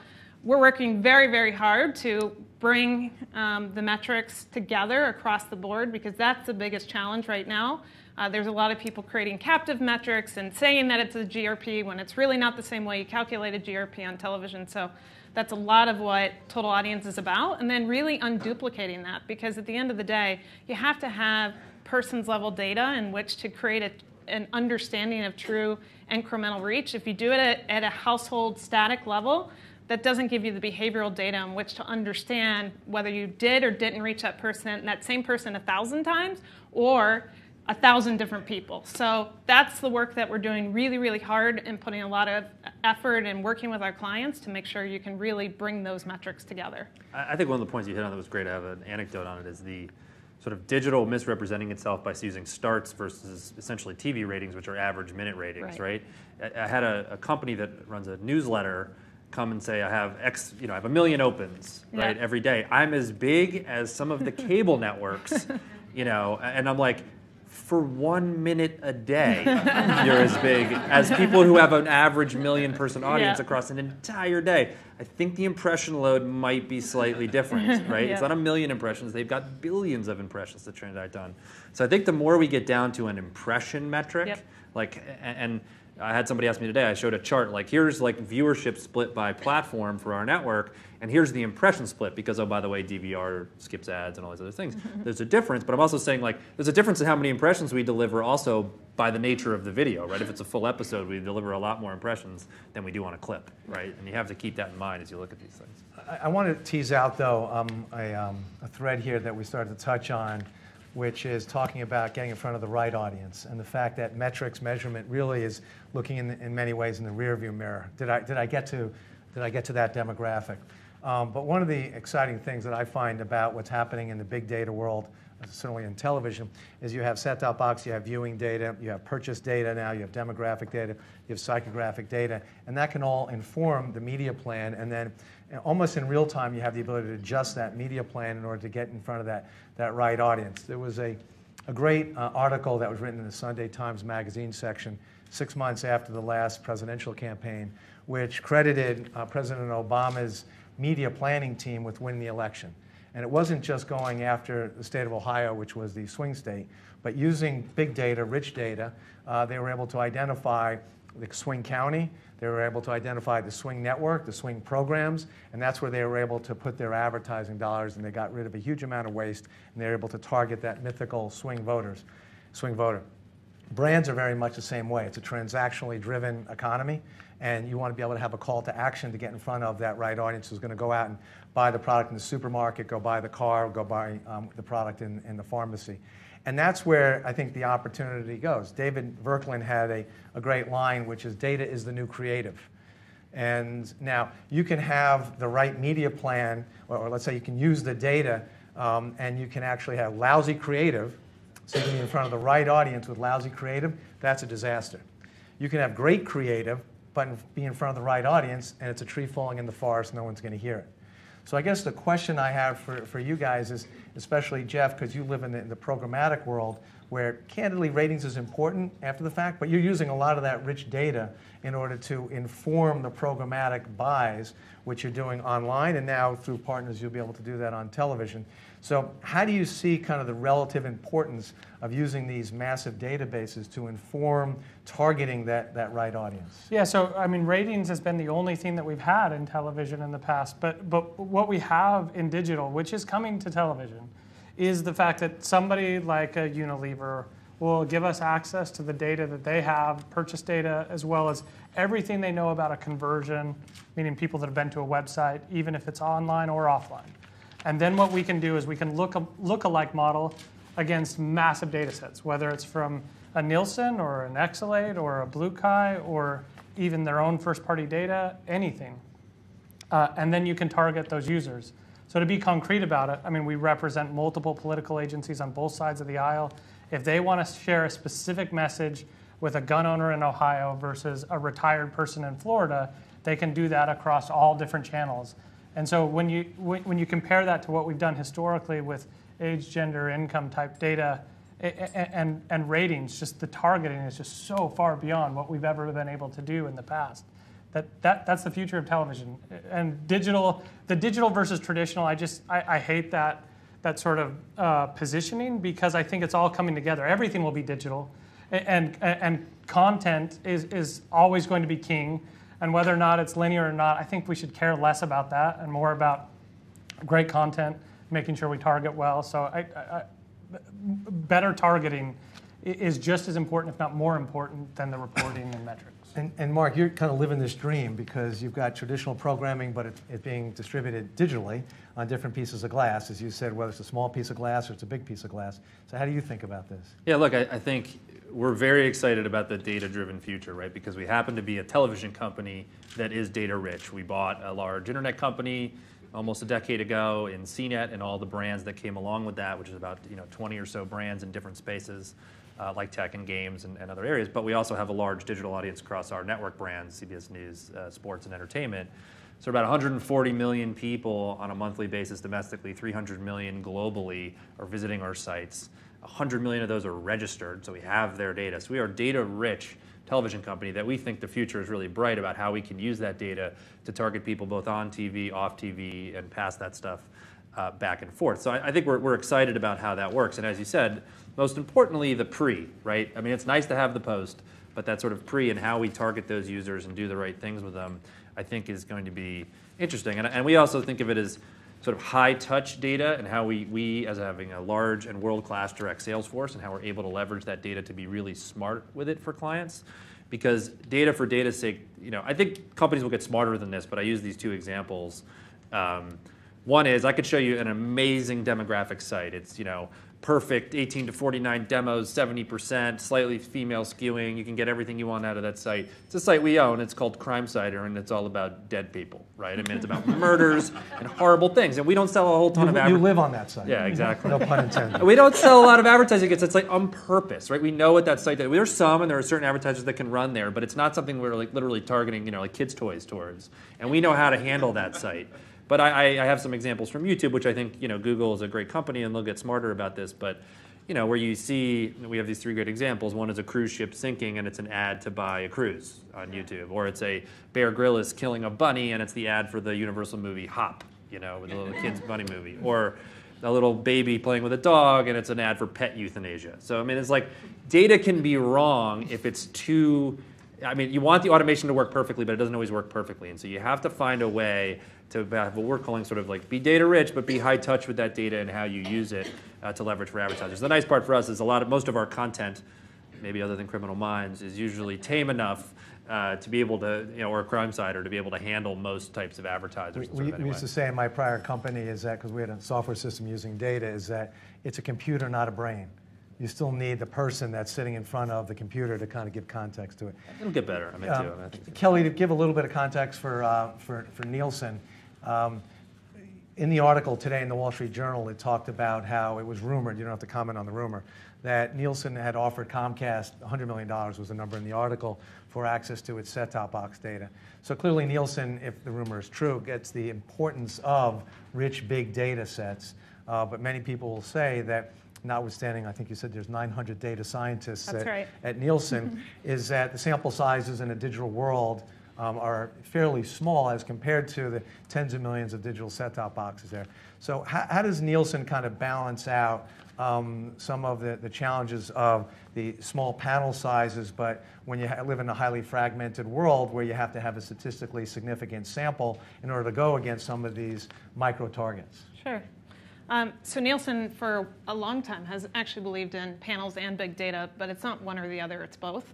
we're working very, very hard to bring um, the metrics together across the board because that's the biggest challenge right now. Uh, there's a lot of people creating captive metrics and saying that it's a GRP when it's really not the same way you calculate a GRP on television. So that's a lot of what total audience is about. And then really unduplicating that because at the end of the day, you have to have persons level data in which to create a, an understanding of true incremental reach. If you do it at, at a household static level, that doesn't give you the behavioral data in which to understand whether you did or didn't reach that person, that same person a thousand times, or a thousand different people. So that's the work that we're doing really, really hard and putting a lot of effort and working with our clients to make sure you can really bring those metrics together. I think one of the points you hit on that was great. I have an anecdote on it is the sort of digital misrepresenting itself by using starts versus essentially TV ratings, which are average minute ratings, right? right? I, had a, a, company that runs a newsletter come and say I have X, you know, I have a million opens, right, yeah. every day. I'm as big as some of the cable networks, you know, and I'm like, for one minute a day, you're as big as people who have an average million person audience yeah. across an entire day. I think the impression load might be slightly different, right? yeah. It's not a million impressions, they've got billions of impressions to transact on. So I think the more we get down to an impression metric, yep. like, and I had somebody ask me today, I showed a chart, like here's like viewership split by platform for our network, and here's the impression split because, oh, by the way, DVR skips ads and all these other things. there's a difference, but I'm also saying like there's a difference in how many impressions we deliver also by the nature of the video, right? If it's a full episode, we deliver a lot more impressions than we do on a clip, right? And you have to keep that in mind as you look at these things. I, I want to tease out, though, um, a, um, a thread here that we started to touch on which is talking about getting in front of the right audience and the fact that metrics measurement really is looking in, in many ways in the rearview mirror. Did I, did I, get, to, did I get to that demographic? Um, but one of the exciting things that I find about what's happening in the big data world, certainly in television, is you have set-top box, you have viewing data, you have purchase data now, you have demographic data, you have psychographic data, and that can all inform the media plan. And then almost in real time, you have the ability to adjust that media plan in order to get in front of that, that right audience. There was a, a great uh, article that was written in the Sunday Times Magazine section six months after the last presidential campaign, which credited uh, President Obama's media planning team with winning the election. And it wasn't just going after the state of Ohio, which was the swing state, but using big data, rich data, uh, they were able to identify the swing county. They were able to identify the swing network, the swing programs, and that's where they were able to put their advertising dollars, and they got rid of a huge amount of waste, and they were able to target that mythical swing voters, swing voter. Brands are very much the same way. It's a transactionally driven economy, and you want to be able to have a call to action to get in front of that right audience who's going to go out and buy the product in the supermarket, go buy the car, go buy um, the product in, in the pharmacy. And that's where I think the opportunity goes. David Verklin had a, a great line, which is data is the new creative. And now you can have the right media plan, or, or let's say you can use the data um, and you can actually have lousy creative, so you in front of the right audience with lousy creative, that's a disaster. You can have great creative, but be in front of the right audience and it's a tree falling in the forest, no one's going to hear it. So I guess the question I have for, for you guys is, especially Jeff, because you live in the, in the, programmatic world, where candidly ratings is important after the fact, but you're using a lot of that rich data in order to inform the programmatic buys, which you're doing online, and now through partners you'll be able to do that on television. So how do you see kind of the relative importance of using these massive databases to inform targeting that, that right audience? Yeah, so I mean, ratings has been the only thing that we've had in television in the past, but, but what we have in digital, which is coming to television, is the fact that somebody like a Unilever will give us access to the data that they have, purchase data, as well as everything they know about a conversion, meaning people that have been to a website, even if it's online or offline. And then what we can do is we can look a look-alike model against massive data sets, whether it's from a Nielsen or an eXelate or a BlueKai or even their own first-party data, anything. Uh, and then you can target those users. So to be concrete about it, I mean, we represent multiple political agencies on both sides of the aisle. If they want to share a specific message with a gun owner in Ohio versus a retired person in Florida, they can do that across all different channels. And so when you, when you compare that to what we've done historically with age, gender, income type data and, and ratings, just the targeting is just so far beyond what we've ever been able to do in the past. That, that, that's the future of television. And digital, the digital versus traditional, I just, I, I hate that, that sort of uh, positioning because I think it's all coming together. Everything will be digital and, and, and content is, is always going to be king and whether or not it's linear or not, I think we should care less about that and more about great content, making sure we target well. So I, I, better targeting is just as important, if not more important, than the reporting and metrics. And, and, Mark, you're kind of living this dream because you've got traditional programming, but it's, it's, being distributed digitally on different pieces of glass, as you said, whether it's a small piece of glass or it's a big piece of glass. So, how do you think about this? Yeah, look, I, I think we're very excited about the data driven future, right? Because we happen to be a television company that is data rich. We bought a large internet company almost a decade ago in CNET and all the brands that came along with that, which is about you know 20 or so brands in different spaces. Uh, like tech and games and, and, other areas, but we also have a large digital audience across our network brands, CBS News, uh, Sports, and Entertainment. So about 140 million people on a monthly basis domestically, 300 million globally are visiting our sites. 100 million of those are registered, so we have their data. So we are a data rich television company that we think the future is really bright about how we can use that data to target people both on TV, off TV, and pass that stuff uh, back and forth. So I, I think we're, we're excited about how that works. And as you said, most importantly, the pre, right? I mean, it's nice to have the post, but that sort of pre and how we target those users and do the right things with them, I think is going to be interesting. And, and we also think of it as sort of high touch data and how we, we as having a large and world class direct sales force and how we're able to leverage that data to be really smart with it for clients. Because data for data's sake, you know, I think companies will get smarter than this, but I use these two examples. Um, one is I could show you an amazing demographic site. It's, you know, perfect 18 to 49 demos, 70%, slightly female skewing. You can get everything you want out of that site. It's a site we own. It's called CrimeSider, and it's all about dead people, right? I mean, it's about murders and horrible things. And we don't sell a whole ton you, of advertising. You live on that site. Yeah, exactly. no pun intended. We don't sell a lot of advertising against that site on purpose, right? We know what that site does. There's some, and there are certain advertisers that can run there, but it's not something we're like literally targeting, you know, like kids' toys towards. And we know how to handle that site. But I, I have some examples from YouTube, which I think you know Google is a great company and they'll get smarter about this. But you know, where you see, we have these three great examples. One is a cruise ship sinking and it's an ad to buy a cruise on YouTube. Or it's a Bear Grylls killing a bunny and it's the ad for the Universal movie Hop, you know, with a little kid's bunny movie. Or a little baby playing with a dog and it's an ad for pet euthanasia. So, I mean, it's like data can be wrong if it's too I mean, you want the automation to work perfectly, but it doesn't always work perfectly. And so you have to find a way to have what we're calling sort of like be data rich, but be high touch with that data and how you use it uh, to leverage for advertisers. The nice part for us is a lot of most of our content, maybe other than Criminal Minds, is usually tame enough uh, to be able to, you know, or Crimesider to be able to handle most types of advertisers. We, sort of we used to say in my prior company is that, because we had a software system using data, is that it's a computer, not a brain. You still need the person that's sitting in front of the computer to kind of give context to it. It'll get better. I mean, Um, too. I think. Kelly, to give a little bit of context for, uh, for, for Nielsen, um, in the article today in the Wall Street Journal, it talked about how it was rumored, you don't have to comment on the rumor, that Nielsen had offered Comcast $100 million was the number in the article for access to its set-top box data. So clearly Nielsen, if the rumor is true, gets the importance of rich big data sets. Uh, but many people will say that notwithstanding, I think you said there's 900 data scientists at, right. at Nielsen, is that the sample sizes in a digital world um, are fairly small as compared to the tens of millions of digital set-top boxes there. So how, how does Nielsen kind of balance out um, some of the, the challenges of the small panel sizes, but when you live in a highly fragmented world where you have to have a statistically significant sample in order to go against some of these micro targets? Sure. Um, so Nielsen, for a long time, has actually believed in panels and big data, but it's not one or the other, it's both.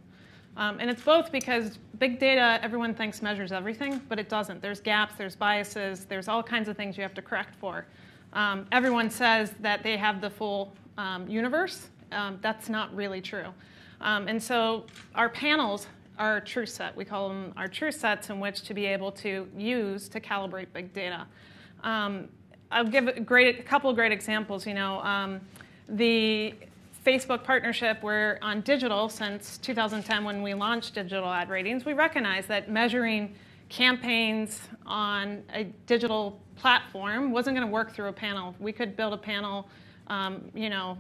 Um, and it's both because big data, everyone thinks measures everything, but it doesn't. There's gaps, there's biases, there's all kinds of things you have to correct for. Um, everyone says that they have the full um, universe. Um, that's not really true. Um, and so our panels are a true set. We call them our true sets in which to be able to use to calibrate big data. Um, I'll give a, great, a couple of great examples. You know, the Facebook partnership, we're on digital since 2010 when we launched digital ad ratings. We recognize that measuring campaigns on a digital platform wasn't going to work through a panel. We could build a panel, um, you know,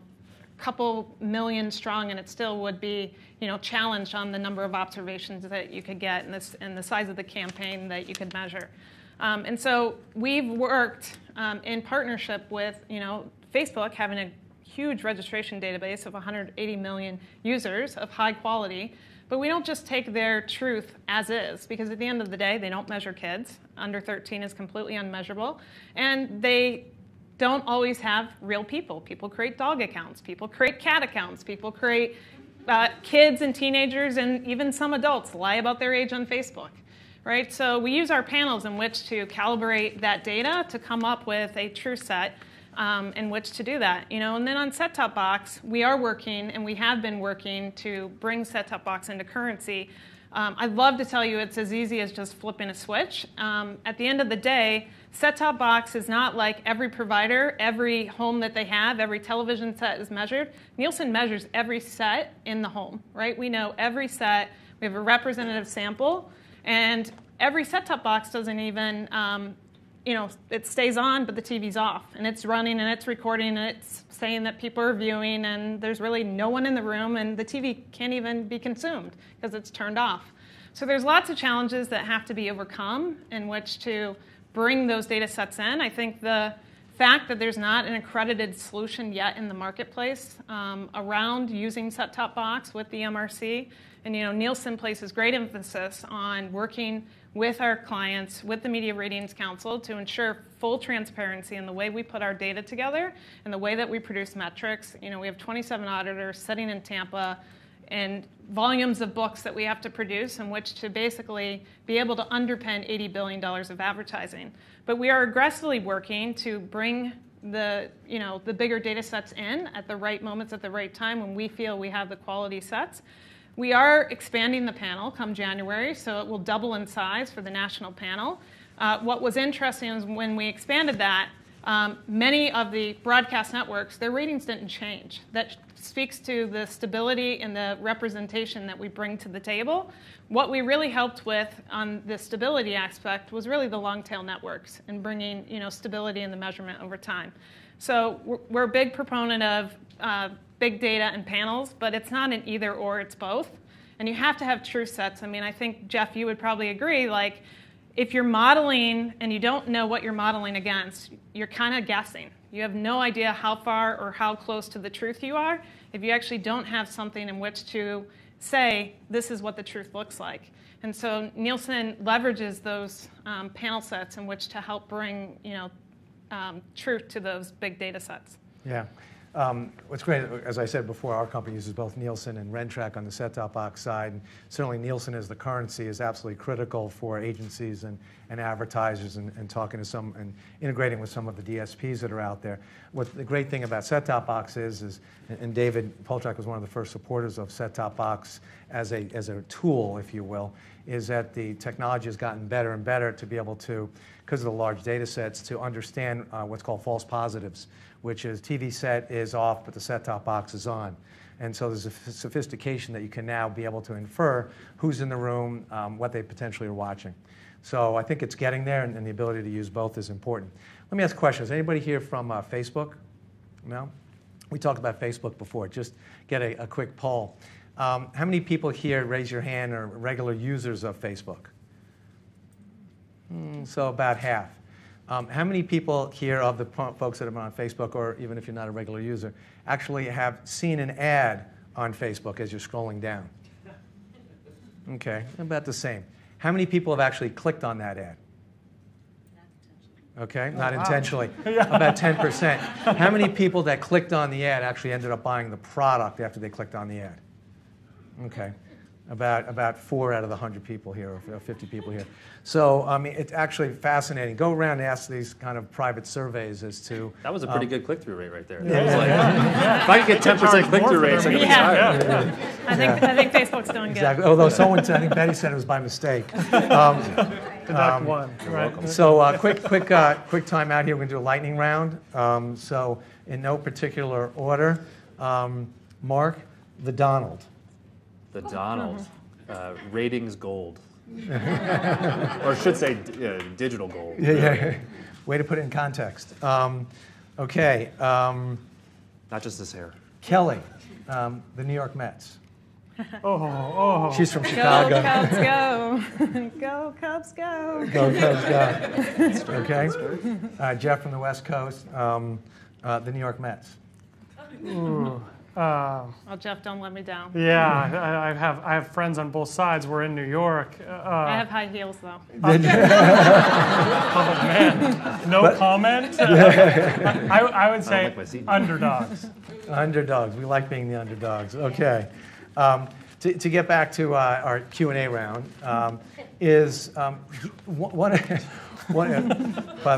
a couple million strong, and it still would be, you know, challenged on the number of observations that you could get and, this, and the size of the campaign that you could measure. Um, and so we've worked um, in partnership with, you know, Facebook having a huge registration database of 180 million users of high quality. But we don't just take their truth as is, because at the end of the day, they don't measure kids. Under 13 is completely unmeasurable. And they don't always have real people. People create dog accounts, people create cat accounts, people create uh, kids and teenagers, and even some adults lie about their age on Facebook. Right? So we use our panels in which to calibrate that data to come up with a true set um, in which to do that. You know, and then on set-top box, we are working and we have been working to bring set-top box into currency. Um, I'd love to tell you it's as easy as just flipping a switch. Um, at the end of the day, set-top box is not like every provider, every home that they have, every television set is measured. Nielsen measures every set in the home, right? We know every set. We have a representative sample, and every set-top box doesn't even um, you know, it stays on, but the TV's off, and it's running, and it's recording, and it's saying that people are viewing, and there's really no one in the room, and the TV can't even be consumed because it's turned off. So there's lots of challenges that have to be overcome in which to bring those data sets in. I think the fact that there's not an accredited solution yet in the marketplace um, around using set-top box with the MRC, and you know, Nielsen places great emphasis on working with our clients, with the Media Ratings Council, to ensure full transparency in the way we put our data together and the way that we produce metrics. You know, we have 27 auditors sitting in Tampa and volumes of books that we have to produce in which to basically be able to underpin $80 billion of advertising. But we are aggressively working to bring the, you know, the bigger data sets in at the right moments at the right time when we feel we have the quality sets. We are expanding the panel come January, so it will double in size for the national panel. Uh, what was interesting is when we expanded that, um, many of the broadcast networks, their ratings didn't change. That speaks to the stability and the representation that we bring to the table. What we really helped with on the stability aspect was really the long tail networks and bringing you know, stability in the measurement over time. So we're, a big proponent of uh, big data and panels, but it's not an either or, it's both. And you have to have true sets. I mean, I think, Jeff, you would probably agree, like, if you're modeling and you don't know what you're modeling against, you're kind of guessing. You have no idea how far or how close to the truth you are if you actually don't have something in which to say this is what the truth looks like. And so Nielsen leverages those um, panel sets in which to help bring you know, um, truth to those big data sets. Yeah. Um, what's great, as I said before, our company uses both Nielsen and Rentrak on the set-top box side. And certainly Nielsen as the currency is absolutely critical for agencies and, and advertisers and, and talking to some and integrating with some of the DSPs that are out there. What the great thing about set-top box is, is and David Poltrack was one of the first supporters of set-top box as a, as a tool, if you will, is that the technology has gotten better and better to be able to, because of the large data sets, to understand uh, what's called false positives which is TV set is off, but the set-top box is on. And so there's a sophistication that you can now be able to infer who's in the room, um, what they potentially are watching. So I think it's getting there, and, and, the ability to use both is important. Let me ask questions. Anybody here from uh, Facebook? No? We talked about Facebook before. Just get a, a quick poll. Um, how many people here, raise your hand, are regular users of Facebook? Mm, so about half. Um, how many people here of the folks that have been on Facebook, or even if you're not a regular user, actually have seen an ad on Facebook as you're scrolling down? Okay, about the same. How many people have actually clicked on that ad? Okay, not oh, intentionally. yeah. About 10%. How many people that clicked on the ad actually ended up buying the product after they clicked on the ad? Okay about, about four out of the 100 people here, or 50 people here. So, I mean, it's actually fascinating. Go around and ask these kind of private surveys as to. That was a pretty um, good click through rate right there. Yeah. Like, yeah. If I could get 10% click through rates, I could yeah. yeah. I, think, I think Facebook's doing good. Exactly. Although someone said, I think Betty said it was by mistake. Um, um, one. Right. So, uh, quick, quick, uh, quick time out here. We're going to do a lightning round. Um, so, in no particular order, um, Mark, the Donald the Donald. Uh, ratings gold. or should say uh, digital gold. Yeah, yeah. Way to put it in context. Um, okay. Um, Not just this hair. Kelly, um, the New York Mets. Oh, oh. She's from Chicago. Go Cubs, go. go Cubs, go. Go Cubs, go. Okay. Uh, Jeff from the West Coast, um, uh, the New York Mets. Ooh. Uh, oh, Jeff, don't let me down. Yeah, I, I, have I have friends on both sides. We're in New York. Uh, I have high heels though. oh man, no but, comment. I, I, would say I underdogs. Underdogs. We like being the underdogs. Okay. Um, to, to, get back to uh, our Q and A round, um, is um, one. One by,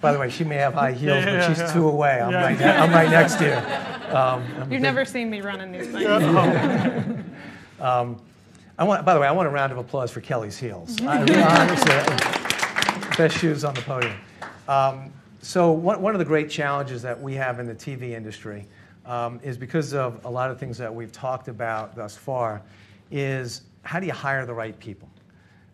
by the way, she may have high heels, yeah, but she's yeah. two away. I'm, right, ne- I'm right next to you. Um, You've never seen me running these things. um, I want, by the way, I want a round of applause for Kelly's heels. I, honestly, best shoes on the podium. Um, so one, one of the great challenges that we have in the TV industry um, is because of a lot of things that we've talked about thus far is how do you hire the right people?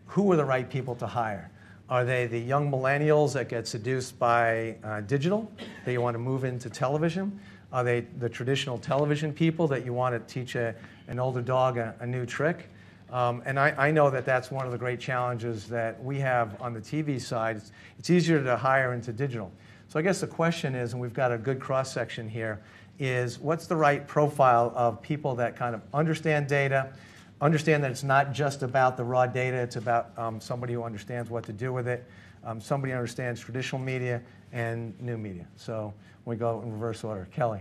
Who are the right people to hire? Are they the young millennials that get seduced by uh, digital that you want to move into television? Are they the traditional television people that you want to teach a, an older dog a, a new trick? Um, and I, I, know that that's one of the great challenges that we have on the TV side. It's, it's, easier to hire into digital. So I guess the question is, and we've got a good cross section here, is what's the right profile of people that kind of understand data, understand that it's not just about the raw data, it's about um, somebody who understands what to do with it, um, somebody who understands traditional media and new media. So we go in reverse order. Kelly.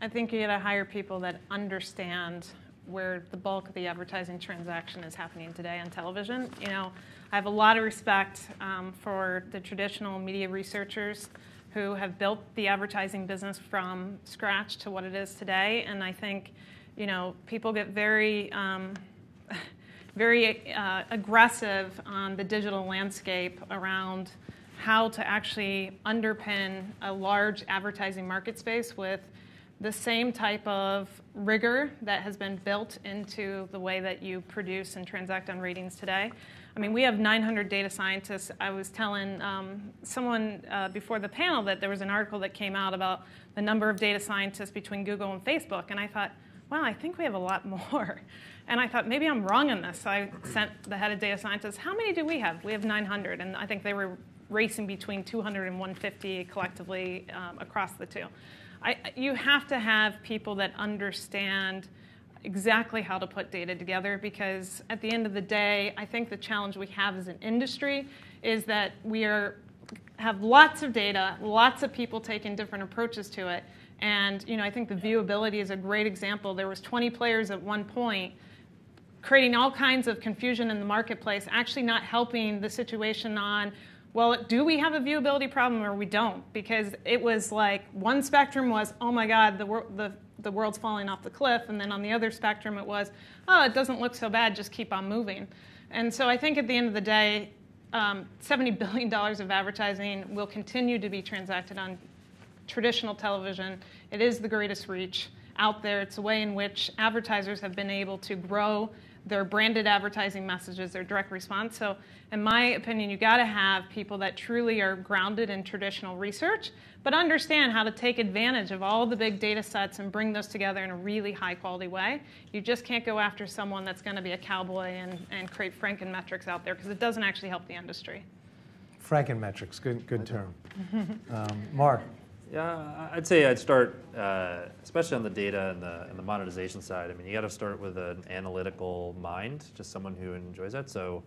I think you got to hire people that understand where the bulk of the advertising transaction is happening today on television. You know, I have a lot of respect um, for the traditional media researchers who have built the advertising business from scratch to what it is today, and I think, you know, people get very um, very uh, aggressive on the digital landscape around how to actually underpin a large advertising market space with the same type of rigor that has been built into the way that you produce and transact on ratings today. I mean, we have 900 data scientists. I was telling um, someone uh, before the panel that there was an article that came out about the number of data scientists between Google and Facebook, and I thought, wow, I think we have a lot more. And I thought, maybe I'm wrong on this. So I sent the head of data scientists, how many do we have? We have 900. And I think they were racing between 200 and 150 collectively um, across the two. I, you have to have people that understand exactly how to put data together because at the end of the day, I think the challenge we have as an industry is that we are have lots of data, lots of people taking different approaches to it. And you know, I think the viewability is a great example. There was 20 players at one point creating all kinds of confusion in the marketplace, actually not helping the situation on well, do we have a viewability problem or we don't? Because it was like one spectrum was, oh my God, the, wor- the, the world's falling off the cliff. And then on the other spectrum, it was, oh, it doesn't look so bad, just keep on moving. And so I think at the end of the day, um, $70 billion of advertising will continue to be transacted on traditional television. It is the greatest reach out there. It's a way in which advertisers have been able to grow their branded advertising messages, their direct response. So, in my opinion, you got to have people that truly are grounded in traditional research, but understand how to take advantage of all the big data sets and bring those together in a really high quality way. You just can't go after someone that's going to be a cowboy and, and create frankenmetrics out there because it doesn't actually help the industry. Frankenmetrics, good, good term. Um, Mark, Yeah, I'd say I'd start, uh, especially on the data and the, and the monetization side. I mean, you got to start with an analytical mind, just someone who enjoys that. So,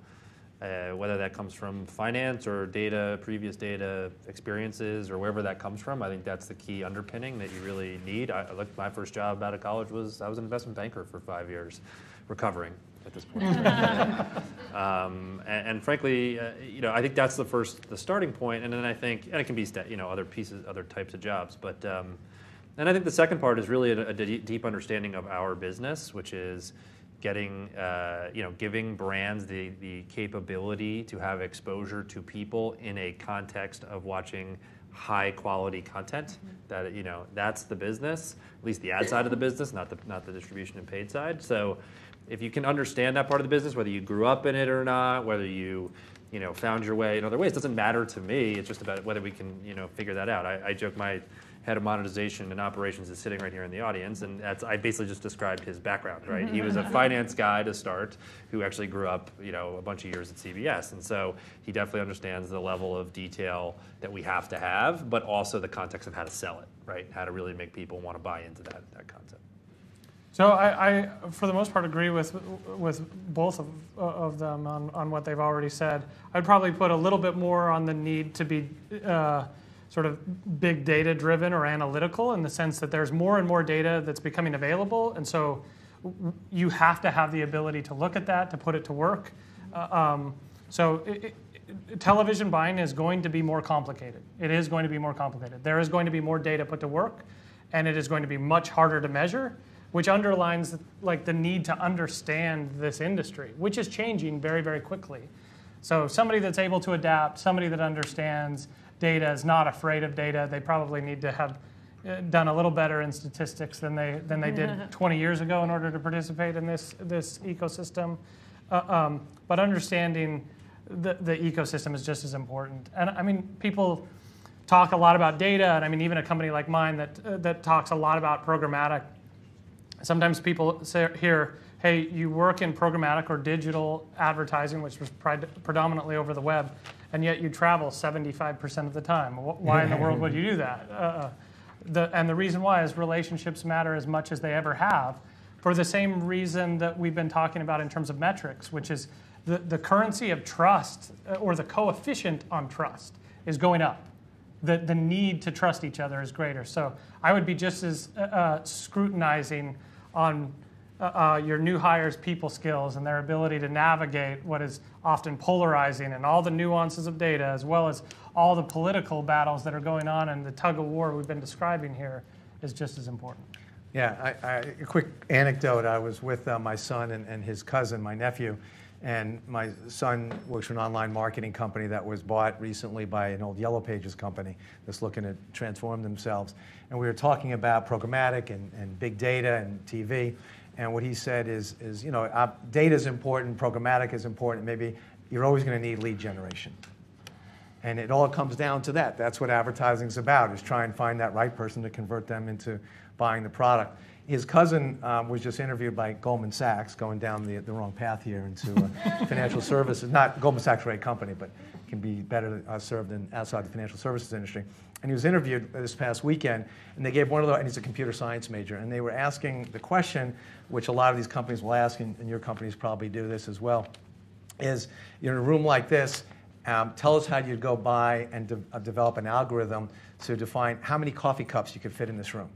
uh, whether that comes from finance or data, previous data experiences, or wherever that comes from, I think that's the key underpinning that you really need. I, looked, my first job out of college was I was an investment banker for five years, recovering at this point. um, and, and, frankly, uh, you know, I think that's the first, the starting point, and then I think, and it can be, you know, other pieces, other types of jobs, but, um, and I think the second part is really a, a deep understanding of our business, which is getting, uh, you know, giving brands the, the capability to have exposure to people in a context of watching high quality content mm-hmm. that you know that's the business at least the ad side of the business not the not the distribution and paid side so if you can understand that part of the business, whether you grew up in it or not, whether you you know found your way in other ways, doesn't matter to me. It's just about whether we can you know figure that out. I, I joke my head of monetization and operations is sitting right here in the audience, and that's I basically just described his background. Right, he was a mm-hmm. finance guy to start, who actually grew up you know a bunch of years at CBS, and so he definitely understands the level of detail that we have to have, but also the context of how to sell it. Right, how to really make people want to buy into that that concept. So I, I, for the most part, agree with with both of, of them on, on what they've already said. I'd probably put a little bit more on the need to be uh, sort of big data driven or analytical in the sense that there's more and more data that's becoming available, and so you have to have the ability to look at that to put it to work. Uh, um, so it, television buying is going to be more complicated. It is going to be more complicated. There is going to be more data put to work, and it is going to be much harder to measure which underlines like the need to understand this industry, which is changing very, very quickly. So somebody that's able to adapt, somebody that understands data, is not afraid of data. They probably need to have uh, done a little better in statistics than they than they did 20 years ago in order to participate in this this ecosystem. Uh, um, but understanding the, the ecosystem is just as important. And I mean, people talk a lot about data, and I mean, even a company like mine that uh, that talks a lot about programmatic Sometimes people say, hear, hey, you work in programmatic or digital advertising, which was predominantly over the web, and yet you travel 75% of the time. Why in the world would you do that? Uh, uh, the, and the reason why is relationships matter as much as they ever have for the same reason that we've been talking about in terms of metrics, which is the, the currency of trust uh, or the coefficient on trust is going up the, the need to trust each other is greater. So I would be just as uh, uh scrutinizing on uh, uh, your new hires' people skills and their ability to navigate what is often polarizing and all the nuances of data, as well as all the political battles that are going on and the tug of war we've been describing here, is just as important. Yeah, I, I, a quick anecdote. I was with uh, my son and, and his cousin, my nephew, and my son works for an online marketing company that was bought recently by an old Yellow Pages company that's looking to transform themselves. And we were talking about programmatic and, and big data and TV. And what he said is, is you know, uh, data is important, programmatic is important. Maybe you're always going to need lead generation. And it all comes down to that. That's what advertising is about, is try and find that right person to convert them into buying the product. His cousin um, was just interviewed by Goldman Sachs, going down the, the wrong path here into uh, financial services. Not Goldman Sachs, right company, but can be better uh, served than outside the financial services industry. And he was interviewed this past weekend, and they gave one of the, and he's a computer science major, and they were asking the question, which a lot of these companies will ask, and, and your companies probably do this as well, is you're in a room like this, um, tell us how you'd go by and de- uh, develop an algorithm to define how many coffee cups you could fit in this room.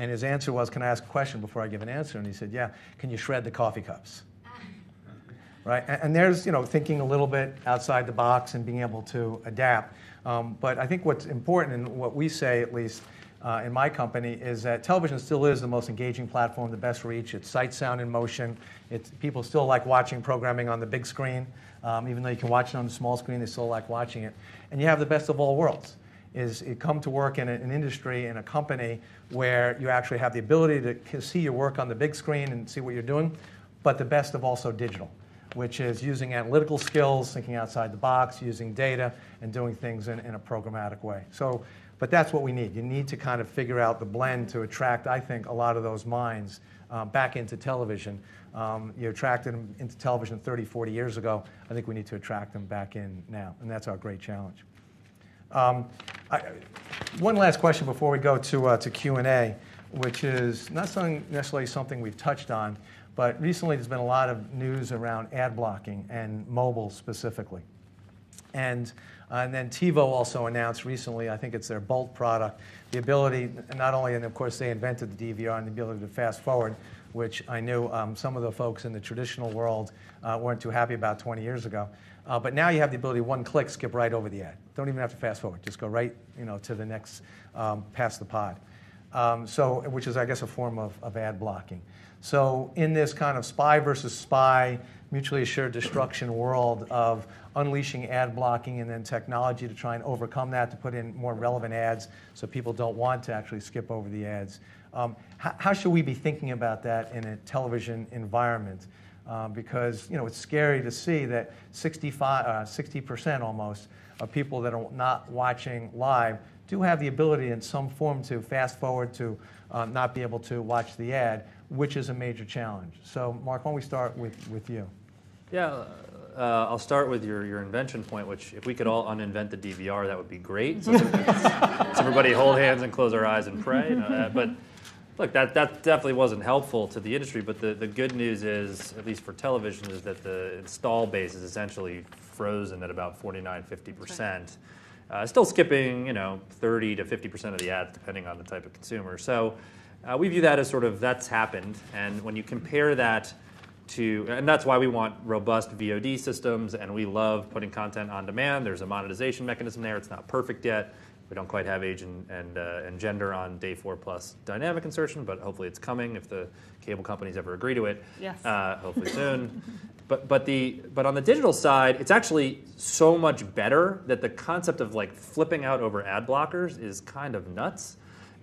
And his answer was, Can I ask a question before I give an answer? And he said, Yeah, can you shred the coffee cups? right? And, and, there's, you know, thinking a little bit outside the box and being able to adapt. Um, but I think what's important, and what we say at least uh, in my company, is that television still is the most engaging platform, the best reach. It's sight, sound, and motion. It's, people still like watching programming on the big screen. Um, even though you can watch it on the small screen, they still like watching it. And you have the best of all worlds is you come to work in an industry, in a company where you actually have the ability to see your work on the big screen and see what you're doing, but the best of also digital, which is using analytical skills, thinking outside the box, using data, and doing things in, in a programmatic way. So, but that's what we need. You need to kind of figure out the blend to attract, I think, a lot of those minds um, back into television. Um, you attracted them into television 30, 40 years ago. I think we need to attract them back in now, and that's our great challenge. Um, I, one last question before we go to, uh, to Q&A, which is not something, necessarily something we've touched on, but recently there's been a lot of news around ad blocking and mobile specifically. And, uh, and then TiVo also announced recently, I think it's their Bolt product, the ability, not only, and of course they invented the DVR and the ability to fast forward, which I knew um, some of the folks in the traditional world uh, weren't too happy about 20 years ago. Uh, but now you have the ability, one click, skip right over the ad. Don't even have to fast forward. Just go right, you know, to the next, um, past the pod. Um, so, which is, I guess, a form of, of ad blocking. So, in this kind of spy versus spy, mutually assured destruction world of unleashing ad blocking and then technology to try and overcome that to put in more relevant ads so people don't want to actually skip over the ads. Um, how, how, should we be thinking about that in a television environment? Uh, because you know it's scary to see that 65, uh, 60% almost of people that are not watching live do have the ability in some form to fast forward to uh, not be able to watch the ad, which is a major challenge. So, Mark, why don't we start with, with you? Yeah, uh, I'll start with your, your invention point, which if we could all uninvent the DVR, that would be great. So, so everybody hold hands and close our eyes and pray. You know, but look, that, that definitely wasn't helpful to the industry, but the, the good news is, at least for television, is that the install base is essentially frozen at about 49, 50%. Uh, still skipping, you know, 30 to 50% of the ads, depending on the type of consumer. So uh, we view that as sort of that's happened. And when you compare that to, and that's why we want robust VOD systems, and we love putting content on demand. There's a monetization mechanism there. It's not perfect yet. We don't quite have age and, and, uh, and gender on day four plus dynamic insertion, but hopefully it's coming if the cable companies ever agree to it. Yes. Uh, hopefully soon. but, but, the, but on the digital side, it's actually so much better that the concept of like flipping out over ad blockers is kind of nuts.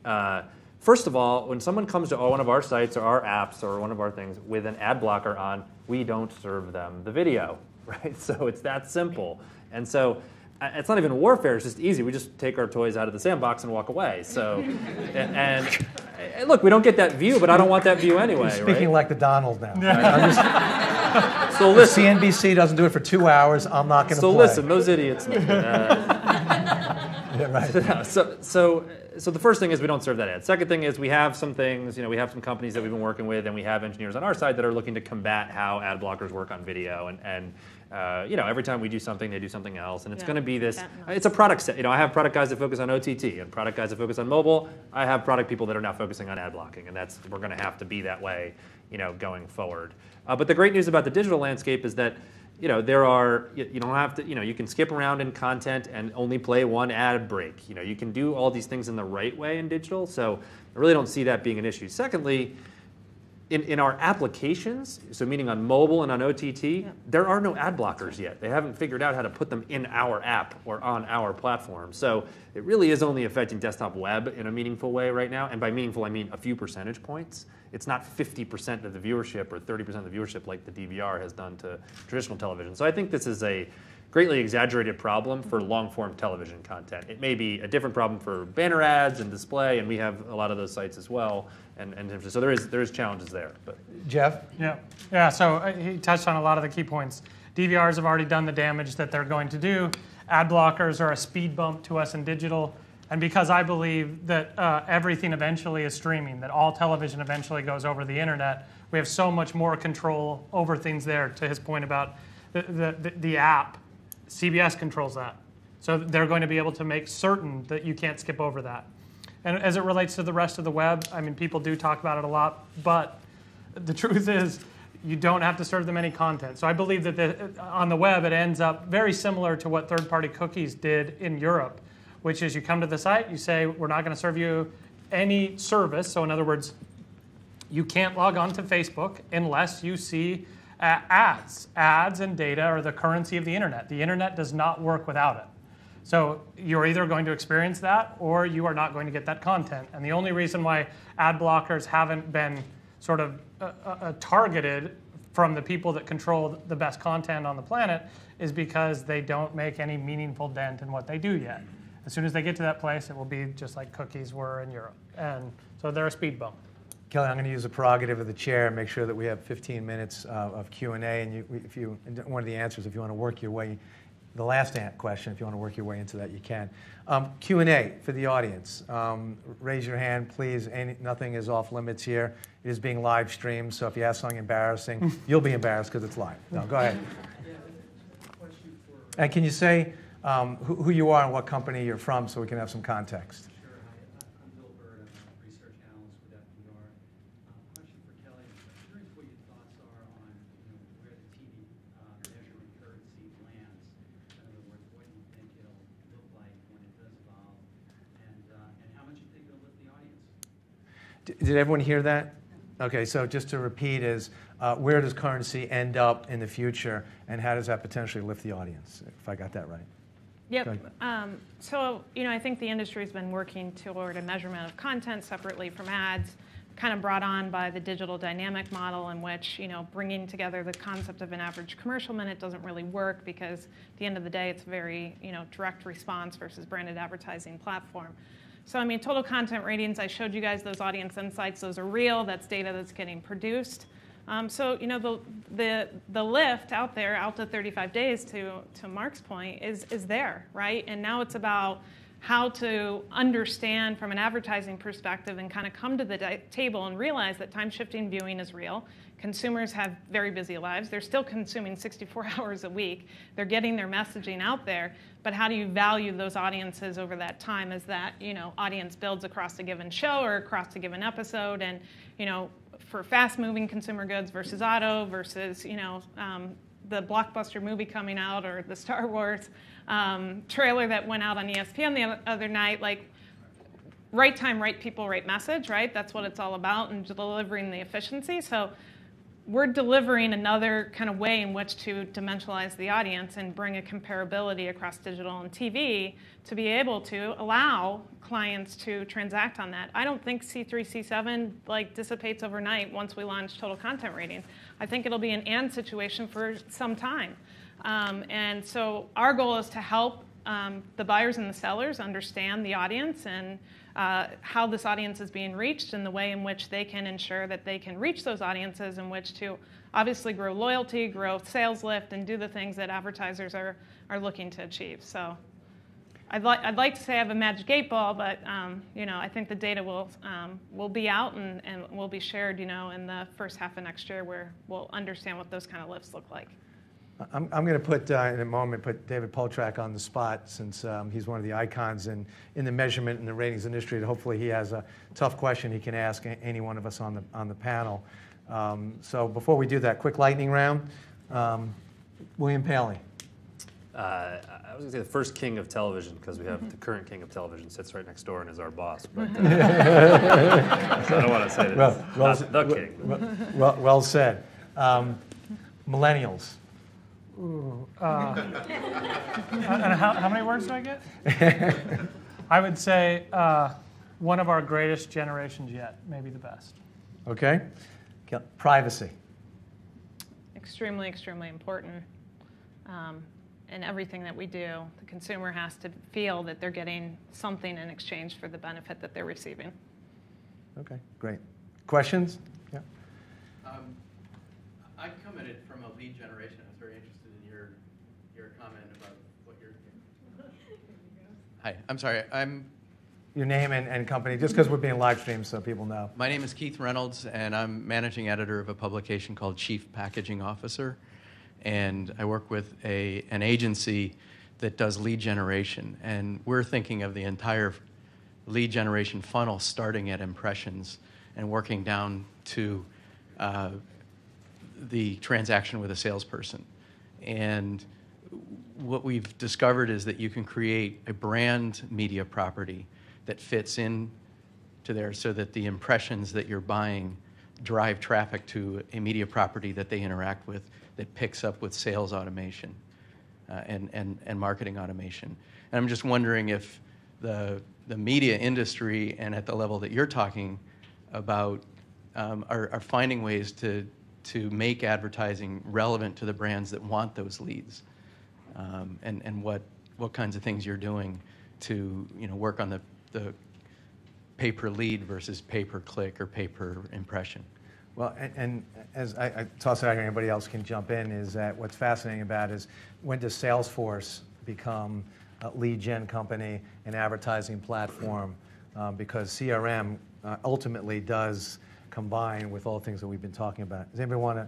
Uh, first of all, when someone comes to one of our sites or our apps or one of our things with an ad blocker on, we don't serve them the video, right? So it's that simple. And so it's not even warfare. It's just easy. We just take our toys out of the sandbox and walk away. So, and, and, look, we don't get that view, but I don't want that view anyway. You're speaking right? like the Donald now. Right? Just, so listen, CNBC doesn't do it for two hours. I'm not going to. So play. listen, those idiots. Uh, yeah, right. So, so, so the first thing is we don't serve that ad. Second thing is we have some things. You know, we have some companies that we've been working with, and we have engineers on our side that are looking to combat how ad blockers work on video and and uh, you know, every time we do something, they do something else, and it's yeah, going to be this. It's a product set. You know, I have product guys that focus on OTT and product guys that focus on mobile. I have product people that are now focusing on ad blocking, and that's we're going to have to be that way, you know, going forward. Uh, but the great news about the digital landscape is that you know there are you, you, don't have to you know you can skip around in content and only play one ad break you know you can do all these things in the right way in digital so i really don't see that being an issue secondly in, in our applications, so meaning on mobile and on OTT, yeah. there are no ad blockers yet. They haven't figured out how to put them in our app or on our platform. So it really is only affecting desktop web in a meaningful way right now. And by meaningful, I mean a few percentage points. It's not 50% of the viewership or 30% of the viewership like the DVR has done to traditional television. So I think this is a greatly exaggerated problem for long form television content. It may be a different problem for banner ads and display, and we have a lot of those sites as well. And, and so there is, there is challenges there. But Jeff? Yeah, yeah. So uh, he touched on a lot of the key points. DVRs have already done the damage that they're going to do. Ad blockers are a speed bump to us in digital. And because I believe that uh, everything eventually is streaming, that all television eventually goes over the internet, we have so much more control over things there. To his point about the, the, the app, CBS controls that. So they're going to be able to make certain that you can't skip over that. And as it relates to the rest of the web, I mean, people do talk about it a lot, but the truth is, you don't have to serve them any content. So I believe that the, uh, on the web, it ends up very similar to what third party cookies did in Europe, which is you come to the site, you say, we're not going to serve you any service. So, in other words, you can't log on to Facebook unless you see uh, ads. Ads and data are the currency of the internet. The internet does not work without it. So you're either going to experience that or you are not going to get that content. And the only reason why ad blockers haven't been sort of uh, uh, uh, targeted from the people that control the best content on the planet is because they don't make any meaningful dent in what they do yet. As soon as they get to that place, it will be just like cookies were in Europe. And so they're a speed bump. Kelly, I'm going to use the prerogative of the chair and make sure that we have 15 minutes uh, of Q&A. And you, if you, one of the answers, if you want to work your way the last question, if you want to work your way into that, you can. Um, Q&A for the audience. Um, raise your hand, please. Any, nothing is off limits here. It is being live streamed, so if you ask something embarrassing, you'll be embarrassed because it's live. No, go ahead. And can you say um, who, who you are and what company you're from so we can have some context? Did everyone hear that? Okay, so just to repeat is, uh, where does currency end up in the future, and how does that potentially lift the audience, if I got that right? Yep. Um, so, you know, I think the industry's been working toward a measurement of content separately from ads, kind of brought on by the digital dynamic model in which, you know, bringing together the concept of an average commercial minute doesn't really work because at the end of the day, it's a very, you know, direct response versus branded advertising platform. So I mean, total content ratings, I showed you guys those audience insights. Those are real. That's data that's getting produced. Um, so you know, the, the, the lift out there, out to 35 days, to, to Mark's point, is, is there, right? And now it's about how to understand from an advertising perspective and kind of come to the di- table and realize that time shifting viewing is real Consumers have very busy lives. They're still consuming 64 hours a week. They're getting their messaging out there, but how do you value those audiences over that time as that, you know, audience builds across a given show or across a given episode and, you know, for fast-moving consumer goods versus auto versus, you know, um, the blockbuster movie coming out or the Star Wars um, trailer that went out on ESPN the other night, like right time, right people, right message, right? That's what it's all about and delivering the efficiency. So we're delivering another kind of way in which to dimensionalize the audience and bring a comparability across digital and TV to be able to allow clients to transact on that. I don't think C3, C7 like dissipates overnight once we launch total content ratings. I think it'll be an and situation for some time. Um, and so our goal is to help um, the buyers and the sellers understand the audience and uh, how this audience is being reached and the way in which they can ensure that they can reach those audiences in which to obviously grow loyalty, grow sales lift, and do the things that advertisers are, are looking to achieve. So I'd, li- I'd like to say I have a magic eight ball, but um, you know, I think the data will, um, will be out and, and will be shared you know, in the first half of next year where we'll understand what those kind of lifts look like. I'm, I'm going to put, uh, in a moment, put David Poltrack on the spot since um, he's one of the icons in, in the measurement and the ratings industry. And hopefully he has a tough question he can ask any one of us on the, on the panel. Um, so before we do that, quick lightning round. Um, William Paley. Uh, I was going to say the first king of television because we have the current king of television sits right next door and is our boss. But uh, so I don't want to say that well, well, the king. Well, well said. Um, millennials. Ooh. Uh, and how, how, many words do I get? I would say uh, one of our greatest generations yet, maybe the best. Okay. Privacy. Extremely, extremely important. Um, in everything that we do, the consumer has to feel that they're getting something in exchange for the benefit that they're receiving. Okay, great. Questions? Yeah. Um, I come at it from a lead generation Hi, I'm sorry. I'm Your name and, and company, just because we're being live streamed so people know. my name is Keith Reynolds, and I'm managing editor of a publication called Chief Packaging Officer, and I work with a an agency that does lead generation, and we're thinking of the entire lead generation funnel, starting at impressions and working down to uh, the transaction with a salesperson. And what we've discovered is that you can create a brand media property that fits in to there so that the impressions that you're buying drive traffic to a media property that they interact with that picks up with sales automation uh, and, and, and marketing automation. And I'm just wondering if the, the media industry and at the level that you're talking about um, are, are finding ways to, to make advertising relevant to the brands that want those leads um, and, and what, what kinds of things you're doing to you know, work on the, the pay per lead versus pay per click or pay per impression. Well, and, and as I, I toss it out here, anybody else can jump in, is that what's fascinating about is when does Salesforce become a lead gen company, an advertising platform? Um, because CRM uh, ultimately does combine with all the things that we've been talking about. Does anybody want to,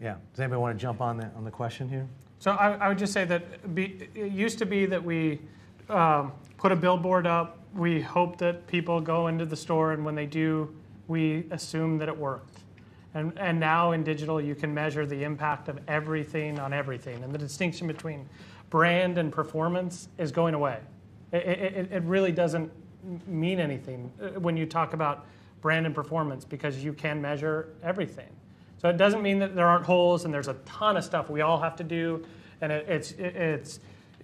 yeah, does anybody want to jump on the, on the question here? So I, I would just say that be, it used to be that we um, put a billboard up. We hope that people go into the store, and when they do, we assume that it worked. And, and now in digital, you can measure the impact of everything on everything. And the distinction between brand and performance is going away. It, it, it really doesn't mean anything uh, when you talk about brand and performance because you can measure everything. It doesn't mean that there aren't holes and there's a ton of stuff we all have to do. And it, it's, it, it's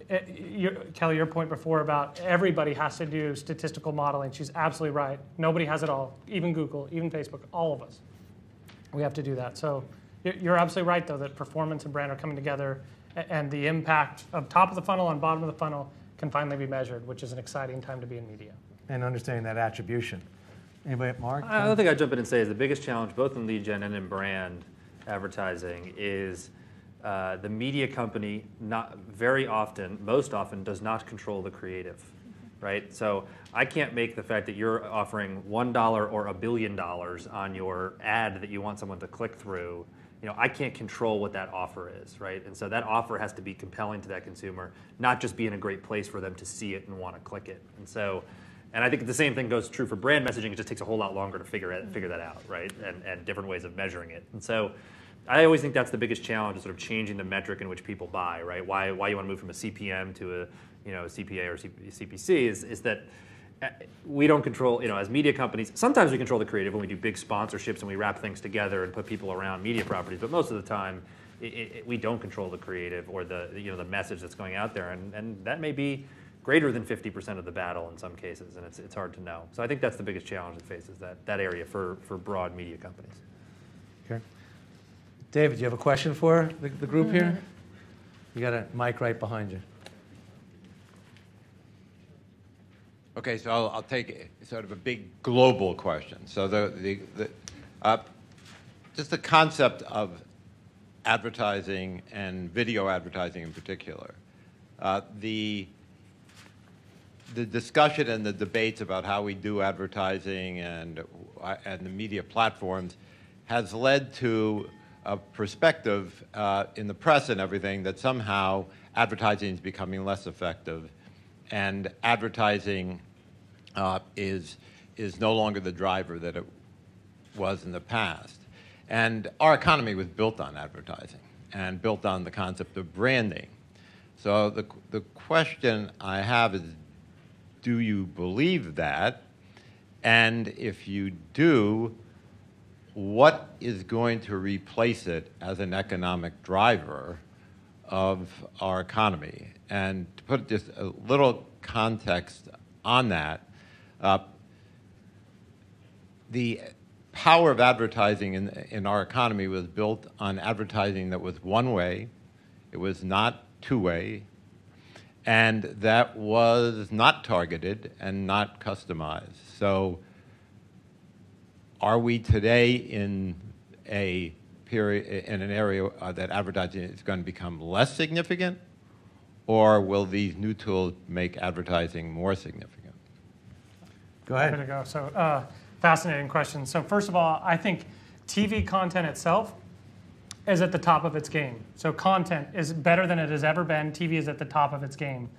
it, your, Kelly, your point before about everybody has to do statistical modeling, she's absolutely right. Nobody has it all, even Google, even Facebook, all of us. We have to do that. So you're absolutely right, though, that performance and brand are coming together, and the impact of top of the funnel and bottom of the funnel can finally be measured, which is an exciting time to be in media. And understanding that attribution. Anybody, Mark? I don't think I'd jump in and say is the biggest challenge, both in lead gen and in brand advertising, is uh, the media company not very often, most often, does not control the creative, right? So I can't make the fact that you're offering one dollar or a billion dollars on your ad that you want someone to click through. You know, I can't control what that offer is, right? And so that offer has to be compelling to that consumer, not just be in a great place for them to see it and want to click it. And so, and I think the same thing goes true for brand messaging. It just takes a whole lot longer to figure it, figure that out, right? And and different ways of measuring it. And so. I always think that's the biggest challenge is sort of changing the metric in which people buy, right? Why, why you want to move from a CPM to a you know, CPA or CPC is, is that uh, we don't control, you know, as media companies, sometimes we control the creative when we do big sponsorships and we wrap things together and put people around media properties, but most of the time it, it, we don't control the creative or the, you know, the message that's going out there. And, and that may be greater than 50% of the battle in some cases, and it's, it's hard to know. So I think that's the biggest challenge that faces that, that area for, for broad media companies. Okay. David, do you have a question for the, the group mm-hmm. here? You got a mic right behind you. Okay, so I'll, I'll take sort of a big global question. So the, the, the uh, just the concept of advertising and video advertising in particular. Uh, the the discussion and the debates about how we do advertising and uh, and the media platforms has led to a perspective uh, in the press and everything that somehow advertising is becoming less effective and advertising uh, is, is no longer the driver that it was in the past. And our economy was built on advertising and built on the concept of branding. So the, the question I have is do you believe that? And if you do, what is going to replace it as an economic driver of our economy? And to put just a little context on that, uh, the power of advertising in, in our economy was built on advertising that was one way, it was not two way, and that was not targeted and not customized. So, are we today in a period in an area uh, that advertising is going to become less significant, or will these new tools make advertising more significant? Go Good to ahead. go. So, uh, fascinating question. So, first of all, I think TV content itself is at the top of its game. So, content is better than it has ever been. TV is at the top of its game.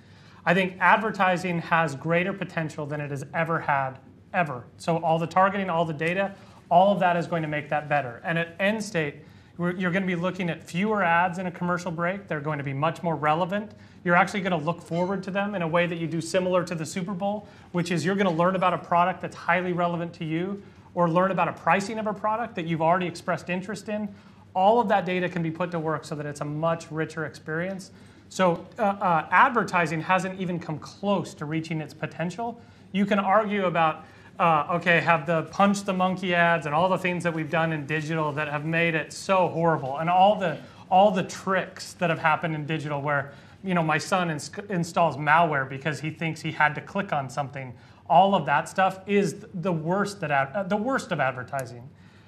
I think advertising has greater potential than it has ever had, ever. So, all the targeting, all the data, all of that is going to make that better. And at end state, you're going to be looking at fewer ads in a commercial break. They're going to be much more relevant. You're actually going to look forward to them in a way that you do similar to the Super Bowl, which is you're going to learn about a product that's highly relevant to you or learn about a pricing of a product that you've already expressed interest in. All of that data can be put to work so that it's a much richer experience. So, uh, uh, advertising hasn't even come close to reaching its potential. You can argue about uh, okay, have the punch the monkey ads and all the things that we've done in digital that have made it so horrible, and all the all the tricks that have happened in digital where you know my son ins- installs malware because he thinks he had to click on something. All of that stuff is the worst that ad- uh, the worst of advertising,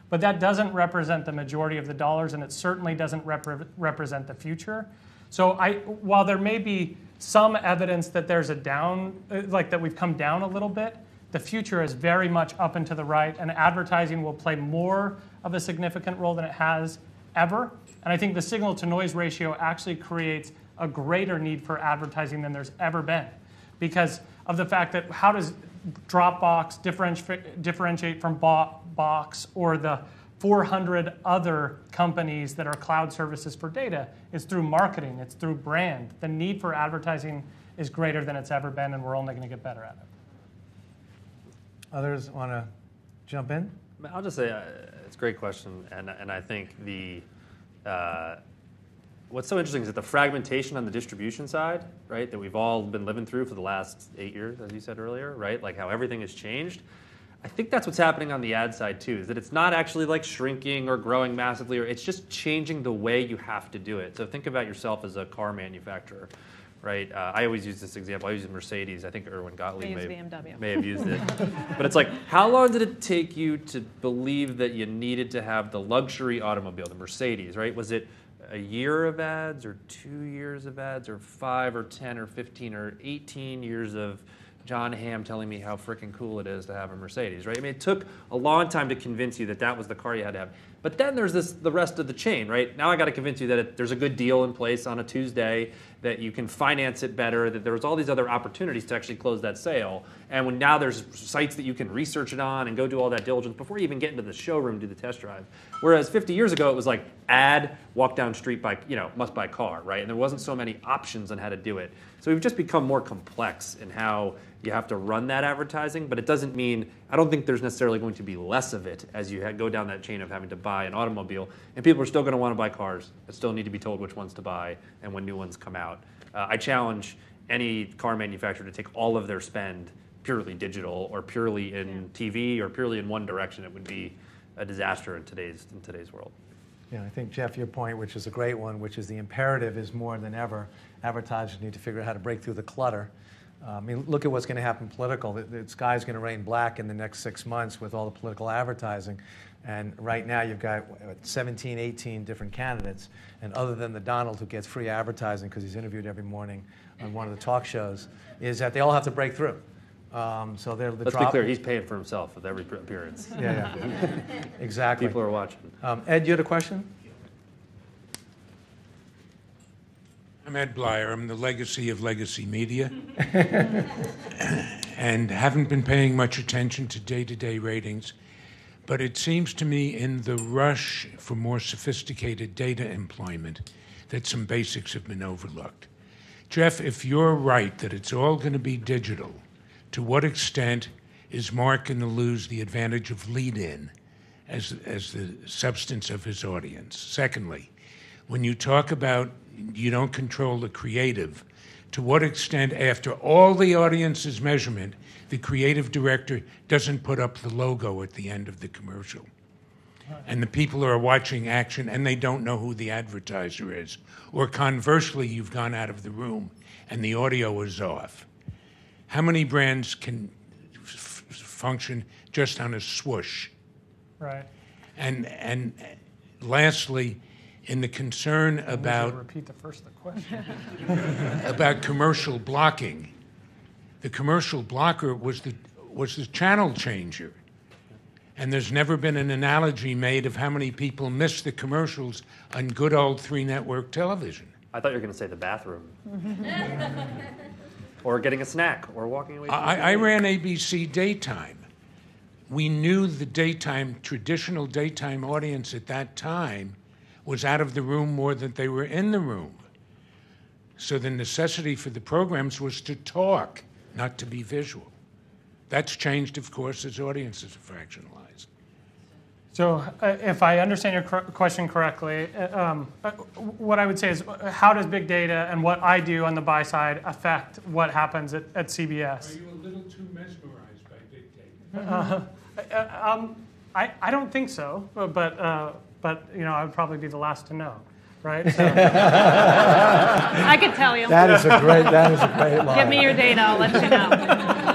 but that doesn't represent the majority of the dollars, and it certainly doesn't repre- represent the future. So I, while there may be some evidence that there's a down, uh, like that we've come down a little bit, the future is very much up and to the right, and advertising will play more of a significant role than it has ever. And I think the signal to noise ratio actually creates a greater need for advertising than there's ever been because of the fact that how does Dropbox differenti- differentiate from Box or the 400 other companies that are cloud services for data? It's through marketing, it's through brand. The need for advertising is greater than it's ever been, and we're only going to get better at it. Others want to jump in? I'll just say uh, it's a great question, and and I think the uh, what's so interesting is that the fragmentation on the distribution side, right, that we've all been living through for the last eight years, as you said earlier, right, like how everything has changed. I think that's what's happening on the ad side too, is that it's not actually like shrinking or growing massively, or it's just changing the way you have to do it. So think about yourself as a car manufacturer, right? Uh, I always use this example. I use Mercedes. I think Irwin Gotlieb may, BMW. may have used it. but it's like, how long did it take you to believe that you needed to have the luxury automobile, the Mercedes, right? Was it a year of ads or two years of ads or five or 10 or 15 or 18 years of Jon Hamm telling me how freaking cool it is to have a Mercedes, right? I mean, it took a long time to convince you that that was the car you had to have. But then there's this the rest of the chain, right? Now I got to convince you that it, there's a good deal in place on a Tuesday, that you can finance it better, that there's all these other opportunities to actually close that sale. And when now there's sites that you can research it on and go do all that diligence before you even get into the showroom, do the test drive. Whereas 50 years ago, it was like ad, walk down street by, you know, must buy car, right? And there wasn't so many options on how to do it. So we've just become more complex in how you have to run that advertising, but it doesn't mean, I don't think there's necessarily going to be less of it as you go down that chain of having to buy an automobile. And people are still going to want to buy cars, and still need to be told which ones to buy and when new ones come out. Uh, I challenge any car manufacturer to take all of their spend purely digital or purely in TV or purely in one direction. It would be a disaster in today's, in today's world. Yeah, I think, Jeff, your point, which is a great one, which is the imperative is more than ever. Advertisers need to figure out how to break through the clutter. Uh, I mean, look at what's going to happen political. The, the sky's going to rain black in the next six months with all the political advertising. And right now, you've got 17, 18 different candidates. And other than the Donald who gets free advertising because he's interviewed every morning on one of the talk shows, is that they all have to break through. Um, so they're the Let's drop. be clear, he's paying for himself with every appearance. Yeah, yeah. exactly. People are watching. Um, Ed, you had a question? I'm Ed Bleier. I'm the legacy of legacy media. and haven't been paying much attention to day to day ratings. But it seems to me, in the rush for more sophisticated data employment, that some basics have been overlooked. Jeff, if you're right that it's all going to be digital, to what extent is Mark going to lose the advantage of lead in as, as the substance of his audience? Secondly, when you talk about you don't control the creative, to what extent, after all the audience's measurement, the creative director doesn't put up the logo at the end of the commercial? And the people are watching action and they don't know who the advertiser is. Or conversely, you've gone out of the room and the audio is off. How many brands can f- function just on a swoosh? Right. And, and lastly, in the concern Would about repeat the first the question. about commercial blocking. The commercial blocker was the, was the channel changer. And there's never been an analogy made of how many people miss the commercials on good old three network television. I thought you were going to say the bathroom. or getting a snack or walking away. From I, I ran ABC daytime. We knew the daytime, traditional daytime audience at that time was out of the room more than they were in the room. So the necessity for the programs was to talk, not to be visual. That's changed, of course, as audiences are fractionalized. So, uh, if I understand your cor- question correctly, uh, um, uh, what I would say is, uh, how does big data and what I do on the buy side affect what happens at, at CBS? you a little too mesmerized by big data? Uh, um, I, I don't think so, but uh, but you know, I would probably be the last to know, right? So, I could tell you. That is a great, that is a great line. Give me your data, I'll let you know.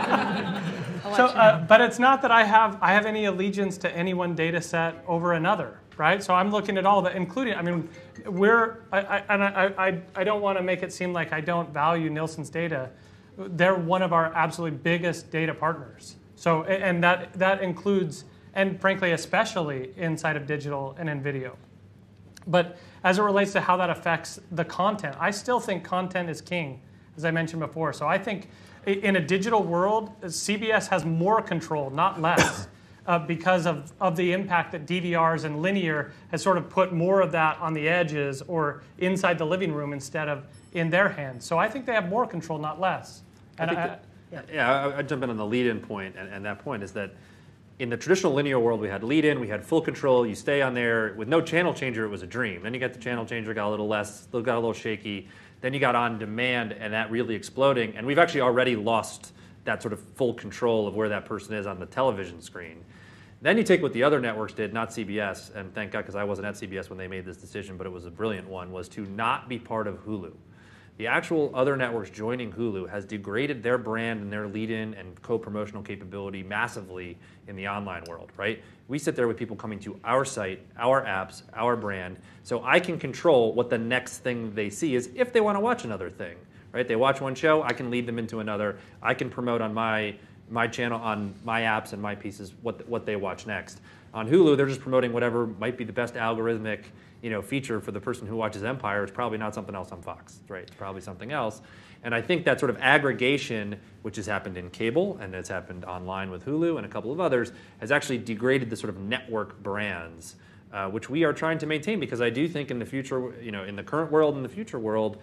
So uh, but it's not that I have I have any allegiance to any one data set over another, right? So I'm looking at all that, including. I mean, we're I, I, and I, I I don't want to make it seem like I don't value Nielsen's data. They're one of our absolutely biggest data partners. So and that that includes and frankly especially inside of digital and in video. But as it relates to how that affects the content, I still think content is king, as I mentioned before. So I think in a digital world, CBS has more control, not less, uh, because of, of the impact that DVRs and linear has sort of put more of that on the edges or inside the living room instead of in their hands. So I think they have more control, not less. I And think I- that- yeah, I, I jump in on the lead-in point, and, and that point is that in the traditional linear world, we had lead-in, we had full control. You stay on there with no channel changer; it was a dream. Then you got the channel changer, got a little less, got a little shaky. Then you got on demand, and that really exploding. And we've actually already lost that sort of full control of where that person is on the television screen. Then you take what the other networks did, not CBS, and thank God because I wasn't at CBS when they made this decision, but it was a brilliant one, was to not be part of Hulu. The actual other networks joining Hulu has degraded their brand and their lead-in and co-promotional capability massively in the online world, right? We sit there with people coming to our site, our apps, our brand, so I can control what the next thing they see is if they want to watch another thing, right? They watch one show, I can lead them into another. I can promote on my my channel on my apps and my pieces what what they watch next. On Hulu, they're just promoting whatever might be the best algorithmic you know feature for the person who watches Empire. It's probably not something else on Fox, right? It's probably something else. And I think that sort of aggregation, which has happened in cable and has happened online with Hulu and a couple of others, has actually degraded the sort of network brands, uh, which we are trying to maintain because I do think in the future, you know, in the current world and the future world,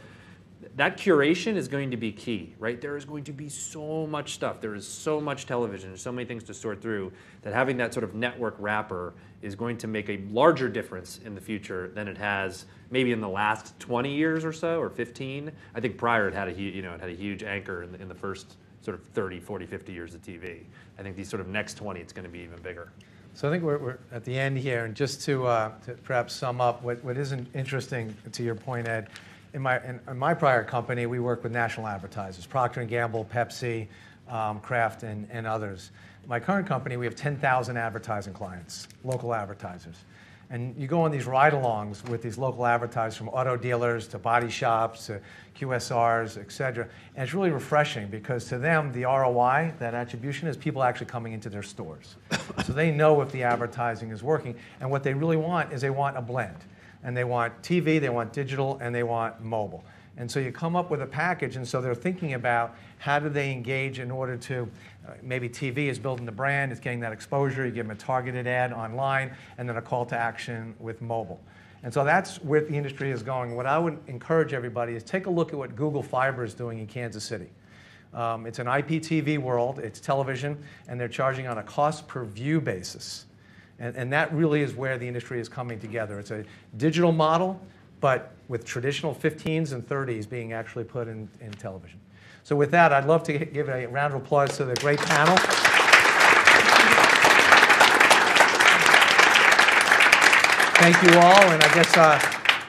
that curation is going to be key, right? There is going to be so much stuff. There is so much television, so many things to sort through that having that sort of network wrapper is going to make a larger difference in the future than it has maybe in the last 20 years or so or 15. I think prior it had a hu- you know it had a huge anchor in the, in the first sort of 30, 40, 50 years of TV. I think these sort of next 20 it's going to be even bigger. So I think we're, we're at the end here, and just to, uh, to perhaps sum up what, what isn't interesting to your point, Ed. In my in, in my prior company, we worked with national advertisers: Procter Gamble, Pepsi, um, Kraft, and, and others. My current company, we have 10,000 advertising clients, local advertisers. And you go on these ride-alongs with these local advertisers from auto dealers to body shops to QSRs, et cetera. And it's really refreshing because to them, the ROI, that attribution, is people actually coming into their stores. so they know if the advertising is working. And what they really want is they want a blend. And they want TV, they want digital, and they want mobile. And so you come up with a package, and so they're thinking about how do they engage in order to, uh, maybe TV is building the brand, it's getting that exposure, you give them a targeted ad online, and then a call to action with mobile. And so that's where the industry is going. What I would encourage everybody is take a look at what Google Fiber is doing in Kansas City. Um, it's an IPTV world, it's television, and they're charging on a cost per view basis. And, and that really is where the industry is coming together. It's a digital model, but with traditional 15s and 30s being actually put in, in television. So with that, I'd love to give a round of applause to the great panel. Thank you all, and I guess uh,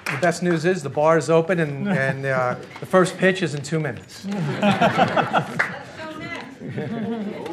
the best news is the bar is open, and, and uh, the first pitch is in two minutes. So next.